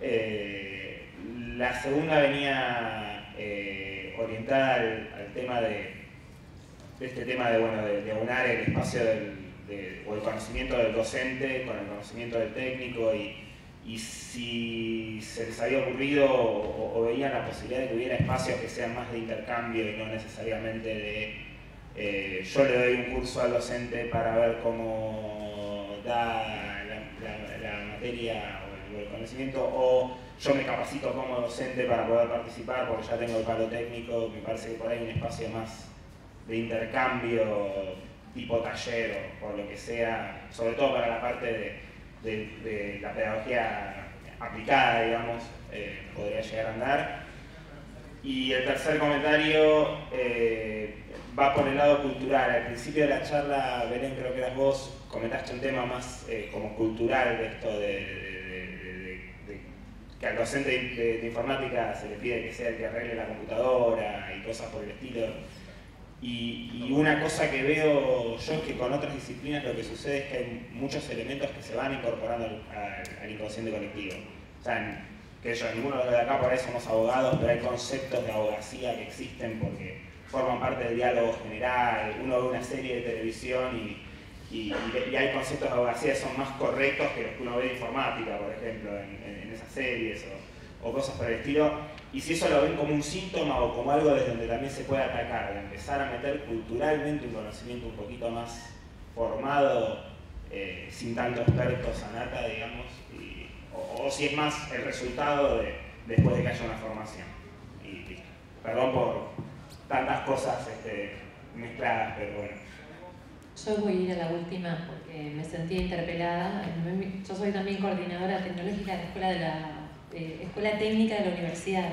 Eh, la segunda venía eh, orientada al, tema de, este tema de, bueno, de, aunar el espacio o el conocimiento del docente con el conocimiento del técnico y, y si se les había ocurrido o, veían la posibilidad de que hubiera espacios que sean más de intercambio y no necesariamente de eh, yo le doy un curso al docente para ver cómo da la, materia o el, conocimiento o yo me capacito como docente para poder participar porque ya tengo el palo técnico, me parece que por ahí hay un espacio más de intercambio tipo taller o lo que sea, sobre todo para la parte de de, la pedagogía aplicada, digamos, eh, podría llegar a andar. Y el tercer comentario eh, va por el lado cultural. Al principio de la charla, Belén, creo que eras vos, comentaste un tema más eh, como cultural de esto de, que al docente de, informática se le pide que sea el que arregle la computadora y cosas por el estilo. Y, una cosa que veo yo es que con otras disciplinas lo que sucede es que hay muchos elementos que se van incorporando al, inconsciente colectivo. O sea, que yo, ninguno de los de acá por ahí somos abogados, pero hay conceptos de abogacía que existen porque forman parte del diálogo general. Uno ve una serie de televisión y, hay conceptos de abogacía que son más correctos que los que uno ve de informática, por ejemplo, en, esas series cosas por el estilo y si eso lo ven como un síntoma o como algo desde donde también se puede atacar, de empezar a meter culturalmente un conocimiento un poquito más formado, eh, sin tanto experto sanata, digamos, o, si es más el resultado de, después de que haya una formación. Y Perdón por tantas cosas este, mezcladas, pero bueno. Yo voy a ir a la última porque me sentí interpelada. Yo soy también coordinadora tecnológica de la Escuela de la eh, escuela técnica de la universidad.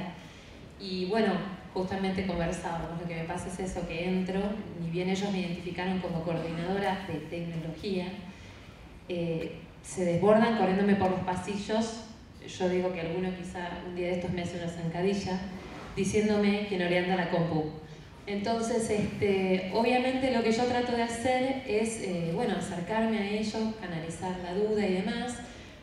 Y bueno, justamente conversábamos, lo que me pasa es eso, que entro, ni bien ellos me identificaron como coordinadora de tecnología, eh, se desbordan corriéndome por los pasillos, yo digo que alguno quizá un día de estos me hace una zancadilla, diciéndome que no le anda la compu. Entonces, este, obviamente lo que yo trato de hacer es, eh, bueno, acercarme a ellos, canalizar la duda y demás,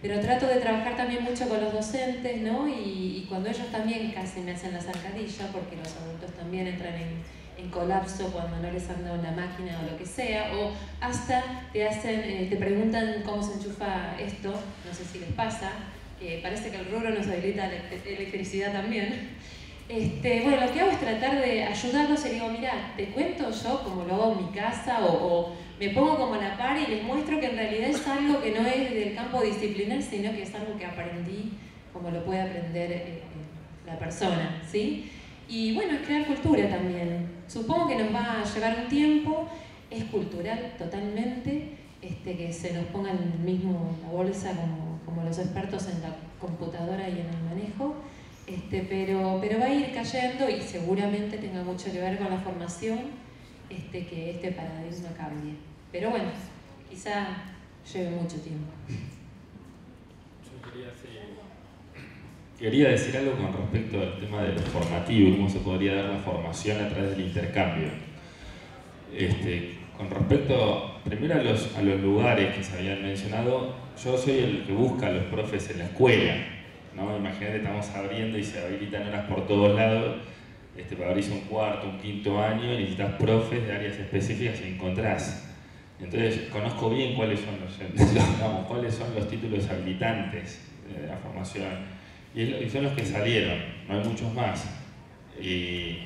pero trato de trabajar también mucho con los docentes, ¿no? Y, cuando ellos también casi me hacen la zancadilla, porque los adultos también entran en, colapso cuando no les han dado la máquina o lo que sea, o hasta te hacen, eh, te preguntan cómo se enchufa esto, no sé si les pasa, que parece que el rubro nos habilita electricidad también. Este, bueno, lo que hago es tratar de ayudarlos y digo, mira, te cuento yo como lo hago en mi casa o me pongo como la par y les muestro que en realidad es algo que no es del campo disciplinar, sino que es algo que aprendí como lo puede aprender eh, eh, la persona, ¿sí? Y bueno, es crear cultura también. Supongo que nos va a llevar un tiempo, es cultural totalmente, este, que se nos ponga en el mismo la bolsa como, como los expertos en la computadora y en el manejo, este, pero, pero va a ir cayendo y seguramente tenga mucho que ver con la formación este, que este paradigma cambie. Pero bueno, quizá lleve mucho tiempo. Yo quería, decir algo con respecto al tema de lo formativo y cómo se podría dar la formación a través del intercambio. Este, con respecto, primero a los, a los lugares que se habían mencionado, yo soy el que busca a los profes en la escuela. ¿no? Imagínate, estamos abriendo y se habilitan horas por todos lados este, para abrirse un cuarto, un quinto año, necesitas profes de áreas específicas y encontrás. Entonces, conozco bien cuáles son los, [laughs] cuáles son los títulos habilitantes de la formación. Y, son los que salieron, no hay muchos más. Y,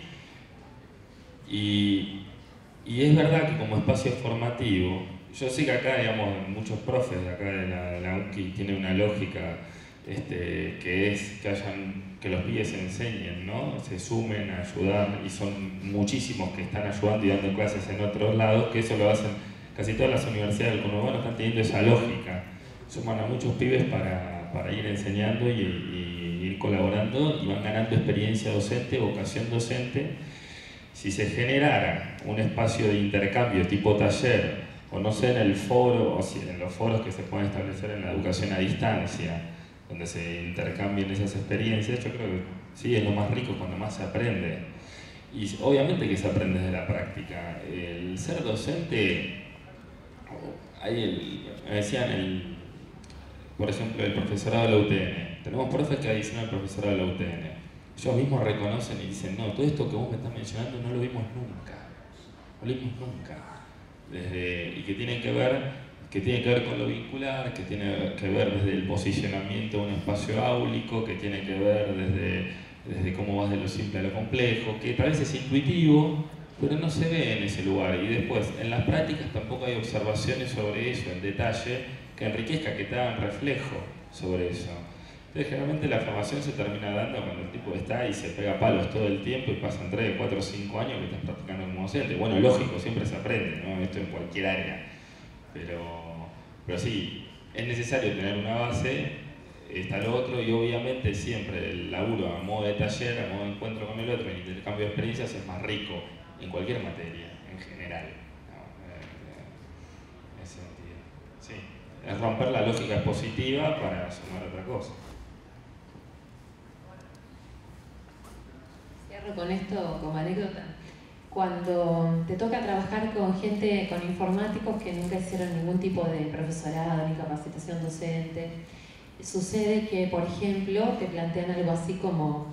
Y es verdad que como espacio formativo, yo sé que acá, digamos, muchos profes de acá de la, de la UNCI tienen una lógica este, que es que, hayan, que los pibes se enseñen, ¿no? se sumen a ayudar y son muchísimos que están ayudando y dando clases en otros lados, que eso lo hacen casi todas las universidades del conurbano, están teniendo esa lógica, suman a muchos pibes para, para ir enseñando y, y ir colaborando y van ganando experiencia docente, vocación docente. Si se generara un espacio de intercambio tipo taller, o no sé, en el foro, o si en los foros que se pueden establecer en la educación a distancia, donde se intercambien esas experiencias, yo creo que sí, es lo más rico cuando más se aprende. Y obviamente que se aprende de la práctica. El ser docente, hay el, decían, el, por ejemplo, el profesorado de la UTN. Tenemos profes que adicionan al profesorado de la UTN. Ellos mismos reconocen y dicen, no, todo esto que vos me estás mencionando no lo vimos nunca. No lo vimos nunca. Desde, y que tiene que ver que tiene que ver con lo vincular, que tiene que ver desde el posicionamiento de un espacio áulico, que tiene que ver desde, desde cómo vas de lo simple a lo complejo, que tal vez es intuitivo, pero no se ve en ese lugar. Y después, en las prácticas tampoco hay observaciones sobre eso, en detalle, que enriquezca, que te hagan reflejo sobre eso. Entonces, generalmente la formación se termina dando cuando el tipo está y se pega palos todo el tiempo y pasan 3, 4, 5 años que estás practicando como docente. Bueno, lógico, siempre se aprende, ¿no? Esto en cualquier área pero, pero sí, es necesario tener una base, está lo otro y obviamente siempre el laburo a modo de taller, a modo de encuentro con el otro, el intercambio de experiencias es más rico en cualquier materia, en general. En ese sentido. Sí, es romper la lógica expositiva para sumar otra cosa. Cierro con esto como anécdota cuando te toca trabajar con gente, con informáticos que nunca hicieron ningún tipo de profesorado ni capacitación docente, sucede que, por ejemplo, te plantean algo así como,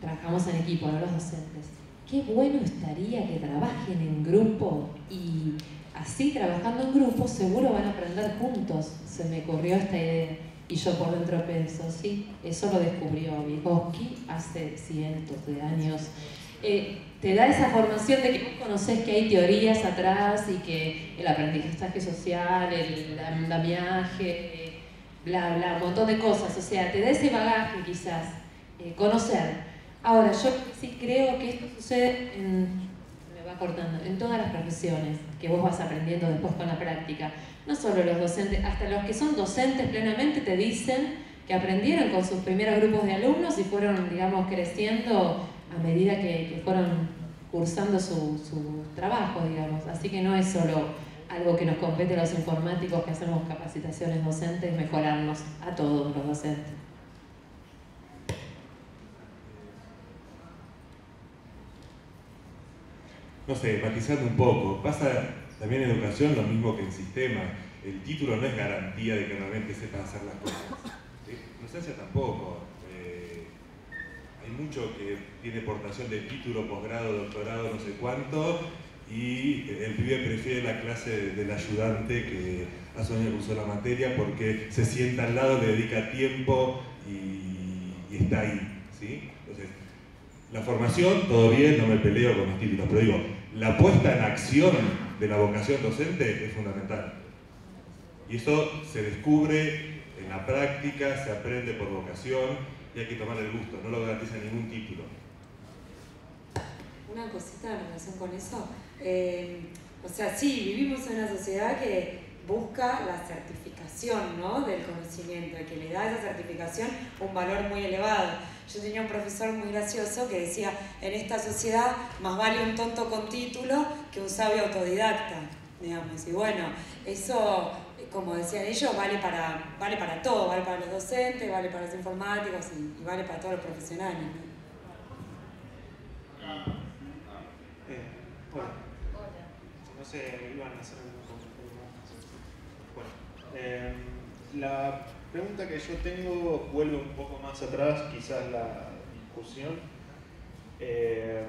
trabajamos en equipo, no los docentes, qué bueno estaría que trabajen en grupo y así trabajando en grupo seguro van a aprender juntos. Se me ocurrió esta idea y yo por dentro pienso, sí, eso lo descubrió Vygotsky hace cientos de años. Eh, te da esa formación de que vos conoces que hay teorías atrás y que el aprendizaje social, el andamiaje, bla, bla, un montón de cosas. O sea, te da ese bagaje quizás, eh, conocer. Ahora, yo sí creo que esto sucede en, me va cortando, en todas las profesiones que vos vas aprendiendo después con la práctica. No solo los docentes, hasta los que son docentes plenamente te dicen que aprendieron con sus primeros grupos de alumnos y fueron, digamos, creciendo a medida que, que fueron cursando su, trabajo, digamos. Así que no es solo algo que nos compete a los informáticos que hacemos capacitaciones docentes, mejorarnos a todos los docentes. No sé, matizando un poco, pasa también en educación lo mismo que en sistema. El título no es garantía de que realmente sepan hacer las cosas. En docencia tampoco hay mucho que tiene portación de título, posgrado, doctorado, no sé cuánto, y el pibe prefiere la clase del ayudante que hace un año cursó la materia porque se sienta al lado, le dedica tiempo y, está ahí. ¿sí? Entonces, la formación, todo bien, no me peleo con los títulos, pero digo, la puesta en acción de la vocación docente es fundamental. Y eso se descubre en la práctica, se aprende por vocación y hay que tomar el gusto, no lo garantiza ningún título. Una cosita en relación con eso. Eh, o sea, sí, vivimos en una sociedad que busca la certificación ¿no? del conocimiento, que le da esa certificación un valor muy elevado. Yo tenía un profesor muy gracioso que decía, en esta sociedad más vale un tonto con título que un sabio autodidacta, digamos. Y bueno, eso como decían ellos, vale para, vale para todo, vale para los docentes, vale para los informáticos y, vale para todos los profesionales. Eh. No sé, iban a hacer comentario Bueno, eh, la pregunta que yo tengo vuelve un poco más atrás, quizás la discusión. Eh,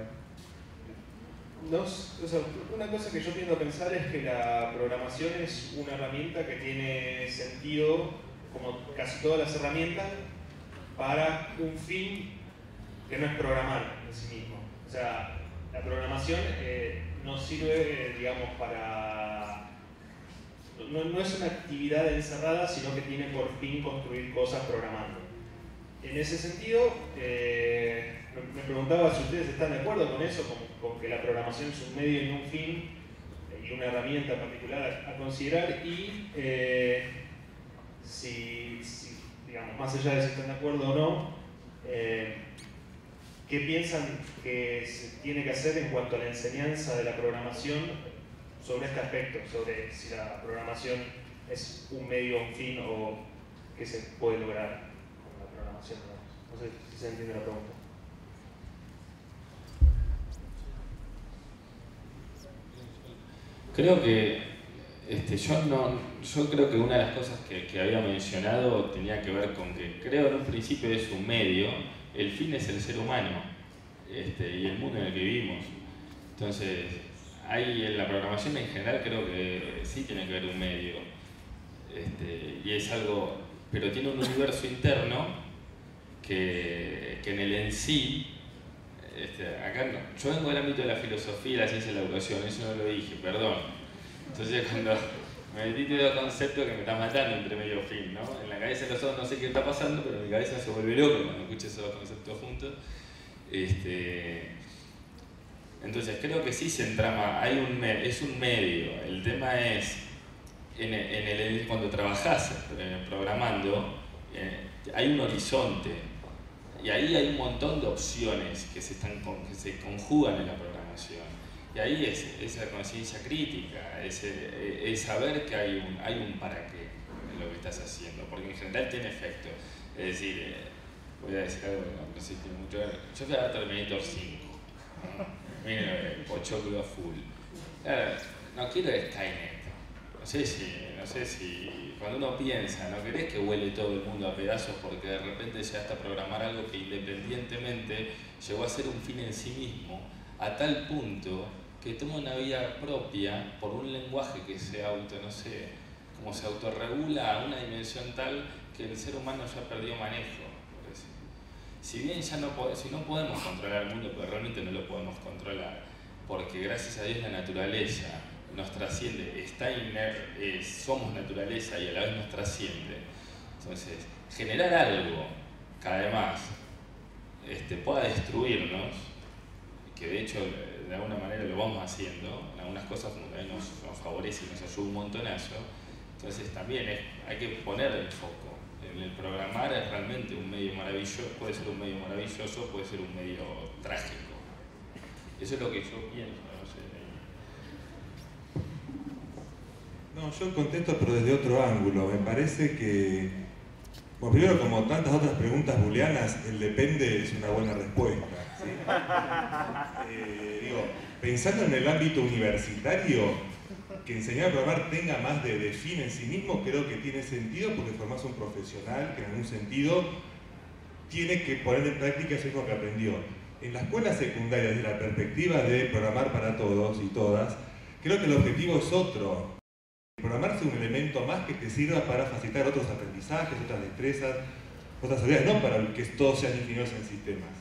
una cosa que yo tiendo a pensar es que la programación es una herramienta que tiene sentido, como casi todas las herramientas, para un fin que no es programar en sí mismo. O sea, la programación eh, no sirve, digamos, para... No, es una actividad encerrada, sino que tiene por fin construir cosas programando. En ese sentido, eh, me preguntaba si ustedes están de acuerdo con eso, con, que la programación es un medio y un fin, y una herramienta particular a, considerar, y eh, si, digamos, más allá de si están de acuerdo o no, eh, ¿qué piensan que se tiene que hacer en cuanto a la enseñanza de la programación sobre este aspecto, sobre si la programación es un medio, un fin o qué se puede lograr con la programación? No sé si se entiende la pregunta. Creo que este, yo, no, yo creo que una de las cosas que, que, había mencionado tenía que ver con que creo en un principio es un medio, el fin es el ser humano este, y el mundo en el que vivimos. Entonces, hay en la programación en general creo que sí tiene que ver un medio este, y es algo, pero tiene un universo interno que, que en el en sí este, acá no. Yo vengo del ámbito de la filosofía y la ciencia de la educación, eso no lo dije, perdón. Entonces [laughs] cuando me metí de concepto que me está matando entre medio fin, ¿no? En la cabeza de los otros no sé qué está pasando, pero mi cabeza se vuelve loco cuando escucho esos dos conceptos juntos. Este, entonces creo que sí se entrama, hay un, es un medio, el tema es, en el, cuando trabajas eh, programando, eh, hay un horizonte, y ahí hay un montón de opciones que se, están, que se conjugan en la programación. Y ahí es esa conciencia crítica, es, es, saber que hay un, hay un para qué en lo que estás haciendo, porque en general tiene efecto. Es decir, eh, voy a decir algo no, sé si tiene mucho Yo fui a Terminator 5. Mira, pochoclo full. No quiero Skynet. No sé si, no sé si cuando uno piensa, ¿no querés que huele todo el mundo a pedazos porque de repente ya hasta programar algo que independientemente llegó a ser un fin en sí mismo, a tal punto que toma una vida propia por un lenguaje que se auto, no sé, como se autorregula a una dimensión tal que el ser humano ya perdió manejo. Si bien ya no, si no podemos controlar el mundo, pero realmente no lo podemos controlar, porque gracias a Dios la naturaleza nos trasciende, está inerte, somos naturaleza y a la vez nos trasciende. Entonces, generar algo que además este, pueda destruirnos, que de hecho de alguna manera lo vamos haciendo, en algunas cosas nos, nos favorece y nos ayuda un montonazo, entonces también hay que poner el foco. El, el programar es realmente un medio maravilloso, puede ser un medio maravilloso, puede ser un medio trágico. Eso es lo que yo pienso. No, yo contesto pero desde otro ángulo. Me parece que, bueno, primero como tantas otras preguntas booleanas, el depende es una buena respuesta. [laughs] Eh, digo, pensando en el ámbito universitario, que enseñar a programar tenga más de, de, fin en sí mismo, creo que tiene sentido porque formás un profesional que en algún sentido tiene que poner en práctica eso que aprendió. En la escuela secundaria, desde la perspectiva de programar para todos y todas, creo que el objetivo es otro Programarse un elemento más que te sirva para facilitar otros aprendizajes, otras destrezas, otras habilidades, no para que todos sean ingenieros en sistemas.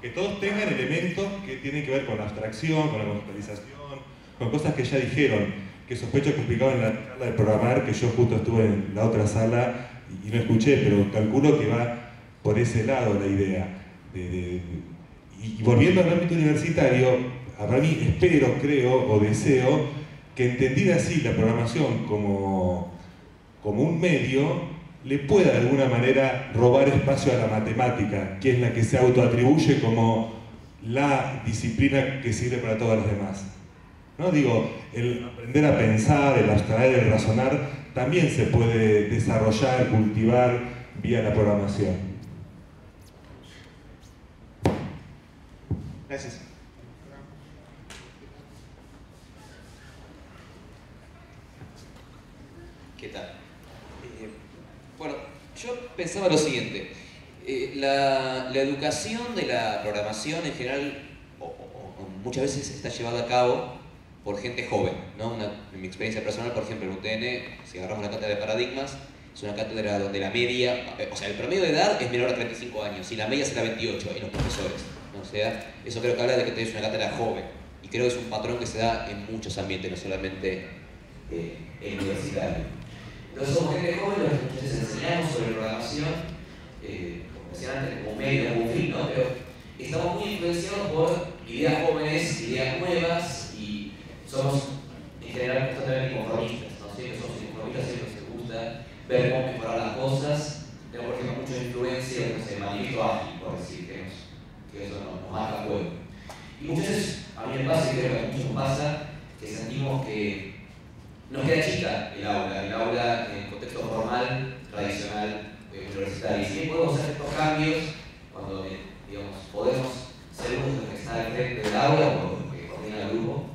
Que todos tengan elementos que tienen que ver con la abstracción, con la conceptualización, con cosas que ya dijeron, que sospecho que explicaban en la charla de programar, que yo justo estuve en la otra sala y, no escuché, pero calculo que va por ese lado la idea. y volviendo al ámbito universitario, para mí espero, creo o deseo que entendida así la programación como, como un medio, le pueda de alguna manera robar espacio a la matemática, que es la que se autoatribuye como la disciplina que sirve para todas las demás. ¿No? Digo, el aprender a pensar, el abstraer, el razonar, también se puede desarrollar, cultivar vía la programación. Gracias. ¿Qué tal? Eh, bueno, yo pensaba lo siguiente. Eh, la, educación de la programación en general muchas veces está llevada a cabo por gente joven. en mi experiencia personal, por ejemplo, en UTN, si agarramos la cátedra de paradigmas, es una cátedra donde la media, eh, o sea, el promedio de edad es menor a 35 años y la media será 28 en los profesores. O sea, eso creo que habla de que tenés una cátedra joven y creo que es un patrón que se da en muchos ambientes, no solamente eh, en universitario. Nosotros somos gente joven, los que veces enseñamos sobre programación, eh, como antes, como medio, como fin, ¿no? pero estamos muy influenciados por ideas jóvenes, ideas nuevas y somos en general constantemente conformistas, ¿no? siempre somos conformistas, siempre nos gusta ver cómo mejorar las cosas, tenemos por ejemplo mucha influencia en el manifiesto ágil, por decir que, eso nos, marca juego. Y muchas veces, a mí me pasa y creo que a muchos pasa, que sentimos que nos queda chica el aula, el aula en el contexto formal, tradicional, eh, universitario. Y si podemos hacer estos cambios, cuando eh, digamos, podemos ser uno de los que están al frente del aula o que coordinan el grupo,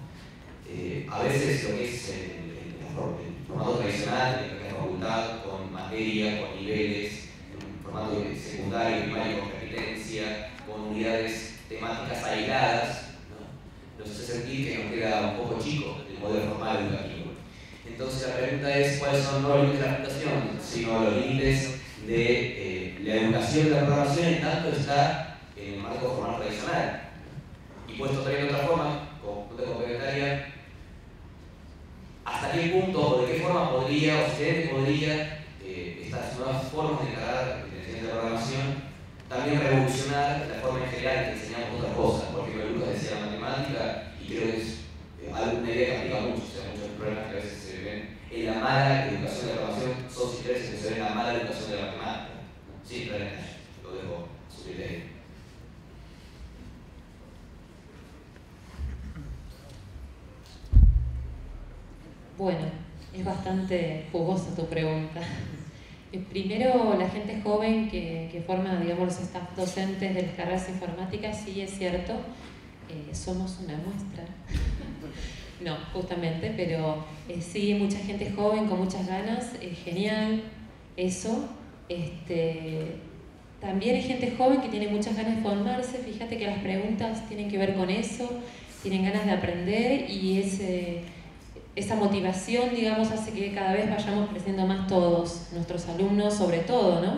eh, a veces lo que es el, formato tradicional, en la facultad, con materia, con niveles, en formato secundario, primario, con competencia, con unidades temáticas aisladas, ¿no? nos hace sentir que nos queda un poco chico el modelo formal educativo. Entonces la pregunta es cuáles son no los límites de la fundación, sino los límites de la educación de la programación en tanto está en el marco formal tradicional. Y puesto también de otra forma, como punto complementaria, hasta qué punto o de qué forma podría o usted podría eh, estas nuevas formas de encarar la de programación también revolucionar la forma en general que enseñamos otras cosas, porque Lucas decía la matemática y creo que es eh, alguna idea que aplica mucho, o sea, muchos problemas que a veces se mala educación de la programación son intereses que se ven en la mala educación de la matemática. Sí, pero lo dejo subir de ahí. Bueno, es bastante jugosa tu pregunta. Eh, primero, la gente joven que, que, forma, digamos, los staff docentes de las carreras informáticas, sí es cierto, eh, somos una muestra. No, justamente, pero eh, sí, mucha gente joven con muchas ganas, es genial eso. Este, también hay gente joven que tiene muchas ganas de formarse, fíjate que las preguntas tienen que ver con eso, tienen ganas de aprender y ese esa motivación, digamos, hace que cada vez vayamos creciendo más todos, nuestros alumnos sobre todo, ¿no?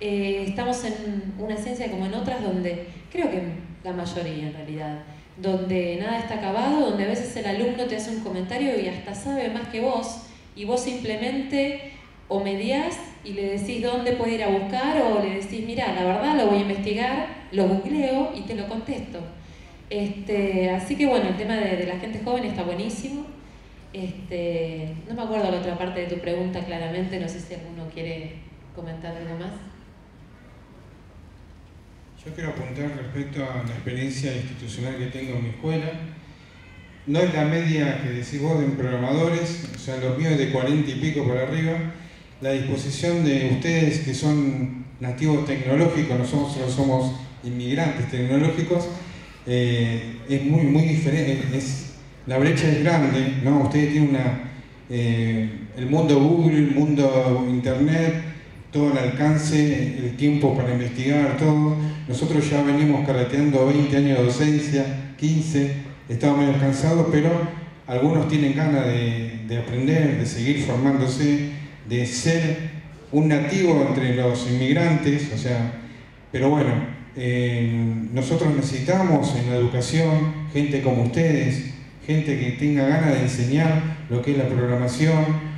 Eh, estamos en una esencia como en otras donde, creo que la mayoría en realidad, donde nada está acabado, donde a veces el alumno te hace un comentario y hasta sabe más que vos, y vos simplemente o mediás y le decís dónde puede ir a buscar, o le decís, mira, la verdad lo voy a investigar, lo googleo y te lo contesto. Este, así que bueno, el tema de, de la gente joven está buenísimo. Este, no me acuerdo la otra parte de tu pregunta claramente, no sé si alguno quiere comentar algo más. Yo quiero apuntar respecto a la experiencia institucional que tengo en mi escuela. No es la media que decís vos en programadores, o sea, los míos de 40 y pico por arriba. La disposición de ustedes que son nativos tecnológicos, nosotros somos inmigrantes tecnológicos, eh, es muy, muy diferente, la brecha es grande, ¿no? Ustedes tienen una, eh, el mundo Google, el mundo Internet, todo el alcance, el tiempo para investigar, todo. Nosotros ya venimos carreteando 20 años de docencia, 15, estamos medio cansados, pero algunos tienen ganas de, aprender, de seguir formándose, de ser un nativo entre los inmigrantes, o sea, pero bueno, eh, nosotros necesitamos en la educación gente como ustedes, gente que tenga ganas de enseñar lo que es la programación,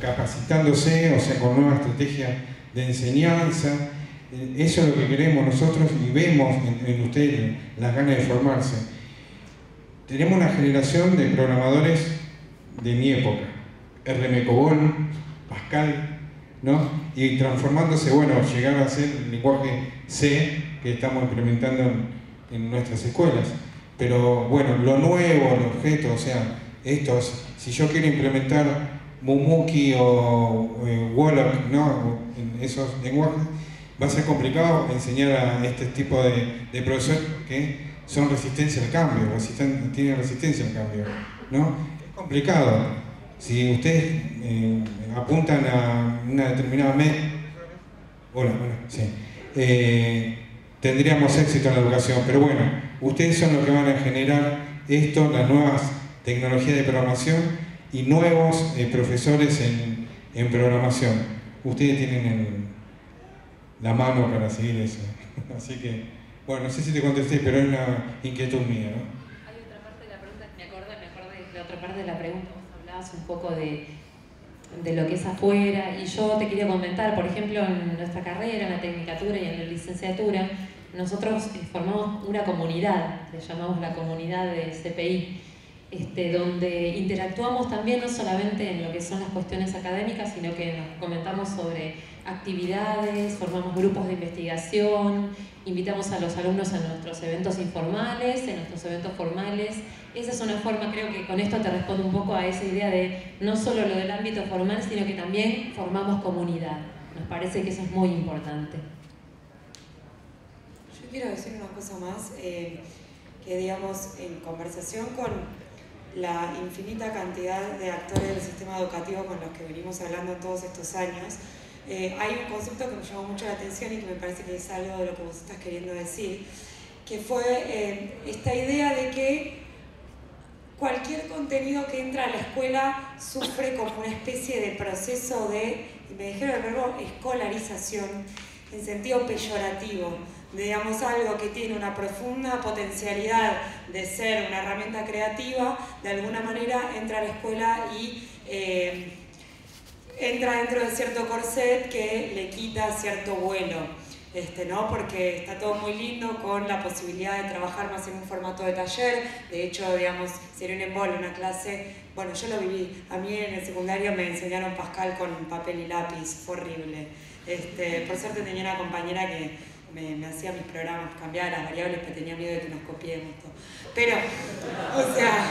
capacitándose, o sea, con nueva estrategia de enseñanza. Eh, eso es lo que queremos nosotros y vemos en, ustedes las ganas de formarse. Tenemos una generación de programadores de mi época, RM Cobol, Pascal, ¿no? Y transformándose, bueno, llegar a ser el lenguaje C que estamos implementando en nuestras escuelas. Pero bueno, lo nuevo, el objeto, o sea, estos, si yo quiero implementar Mumuki o eh, Wallach ¿no? en esos lenguajes, va a ser complicado enseñar a este tipo de, de profesores que son resistencia al cambio, tienen resistencia al cambio. ¿no? Es complicado. Si ustedes eh, apuntan a una determinada meta, bueno, bueno, sí, eh, tendríamos éxito en la educación, pero bueno, Ustedes son los que van a generar esto, las nuevas tecnologías de programación y nuevos eh, profesores en, programación. Ustedes tienen la mano para seguir eso. [laughs] Así que, bueno, no sé si te contesté, pero es una inquietud mía. ¿no? Hay otra parte de la pregunta, vos hablabas un poco de, de lo que es afuera y yo te quería comentar, por ejemplo, en nuestra carrera, en la tecnicatura y en la licenciatura, nosotros eh, formamos una comunidad, le llamamos la comunidad de CPI, este, donde interactuamos también no solamente en lo que son las cuestiones académicas, sino que nos comentamos sobre actividades, formamos grupos de investigación, invitamos a los alumnos a nuestros eventos informales, en nuestros eventos formales. Esa es una forma, creo que con esto te respondo un poco a esa idea de no solo lo del ámbito formal, sino que también formamos comunidad. Nos parece que eso es muy importante. Yo quiero decir una cosa más, eh, que digamos, en conversación con la infinita cantidad de actores del sistema educativo con los que venimos hablando todos estos años, eh, hay un concepto que me llamó mucho la atención y que me parece que es algo de lo que vos estás queriendo decir, que fue eh, esta idea de que cualquier contenido que entra a la escuela sufre como una especie de proceso de, me dijeron el verbo, escolarización, en sentido peyorativo, digamos algo que tiene una profunda potencialidad de ser una herramienta creativa, de alguna manera entra a la escuela y eh, entra dentro de cierto corset que le quita cierto vuelo. Este, ¿no? porque está todo muy lindo con la posibilidad de trabajar más en un formato de taller. De hecho, digamos, sería un embole, una clase. Bueno, yo lo viví. A mí en el secundario me enseñaron Pascal con papel y lápiz, horrible. Este, por suerte tenía una compañera que me, hacía mis programas, cambiaba las variables, pero tenía miedo de que nos copiemos todo. Pero, o sea,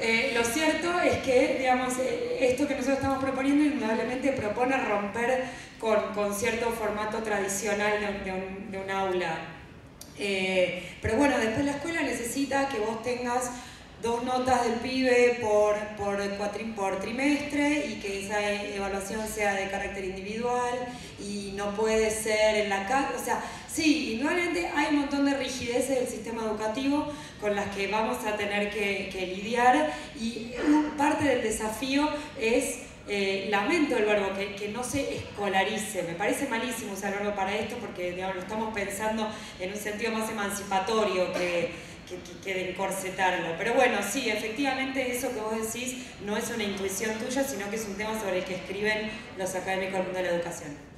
eh, lo cierto es que, digamos, eh, esto que nosotros estamos proponiendo indudablemente propone romper con, cierto formato tradicional de, un, aula. Eh, pero bueno, después la escuela necesita que vos tengas dos notas del pibe por, por, por trimestre y que esa evaluación sea de carácter individual y no puede ser en la casa, o sea, sí, indudablemente hay un montón de rigideces del sistema educativo con las que vamos a tener que, lidiar y parte del desafío es eh, lamento el verbo, que, que, no se escolarice. Me parece malísimo usar el verbo para esto porque lo estamos pensando en un sentido más emancipatorio que, de encorsetarlo. Pero bueno, sí, efectivamente eso que vos decís no es una intuición tuya, sino que es un tema sobre el que escriben los académicos del mundo de la educación.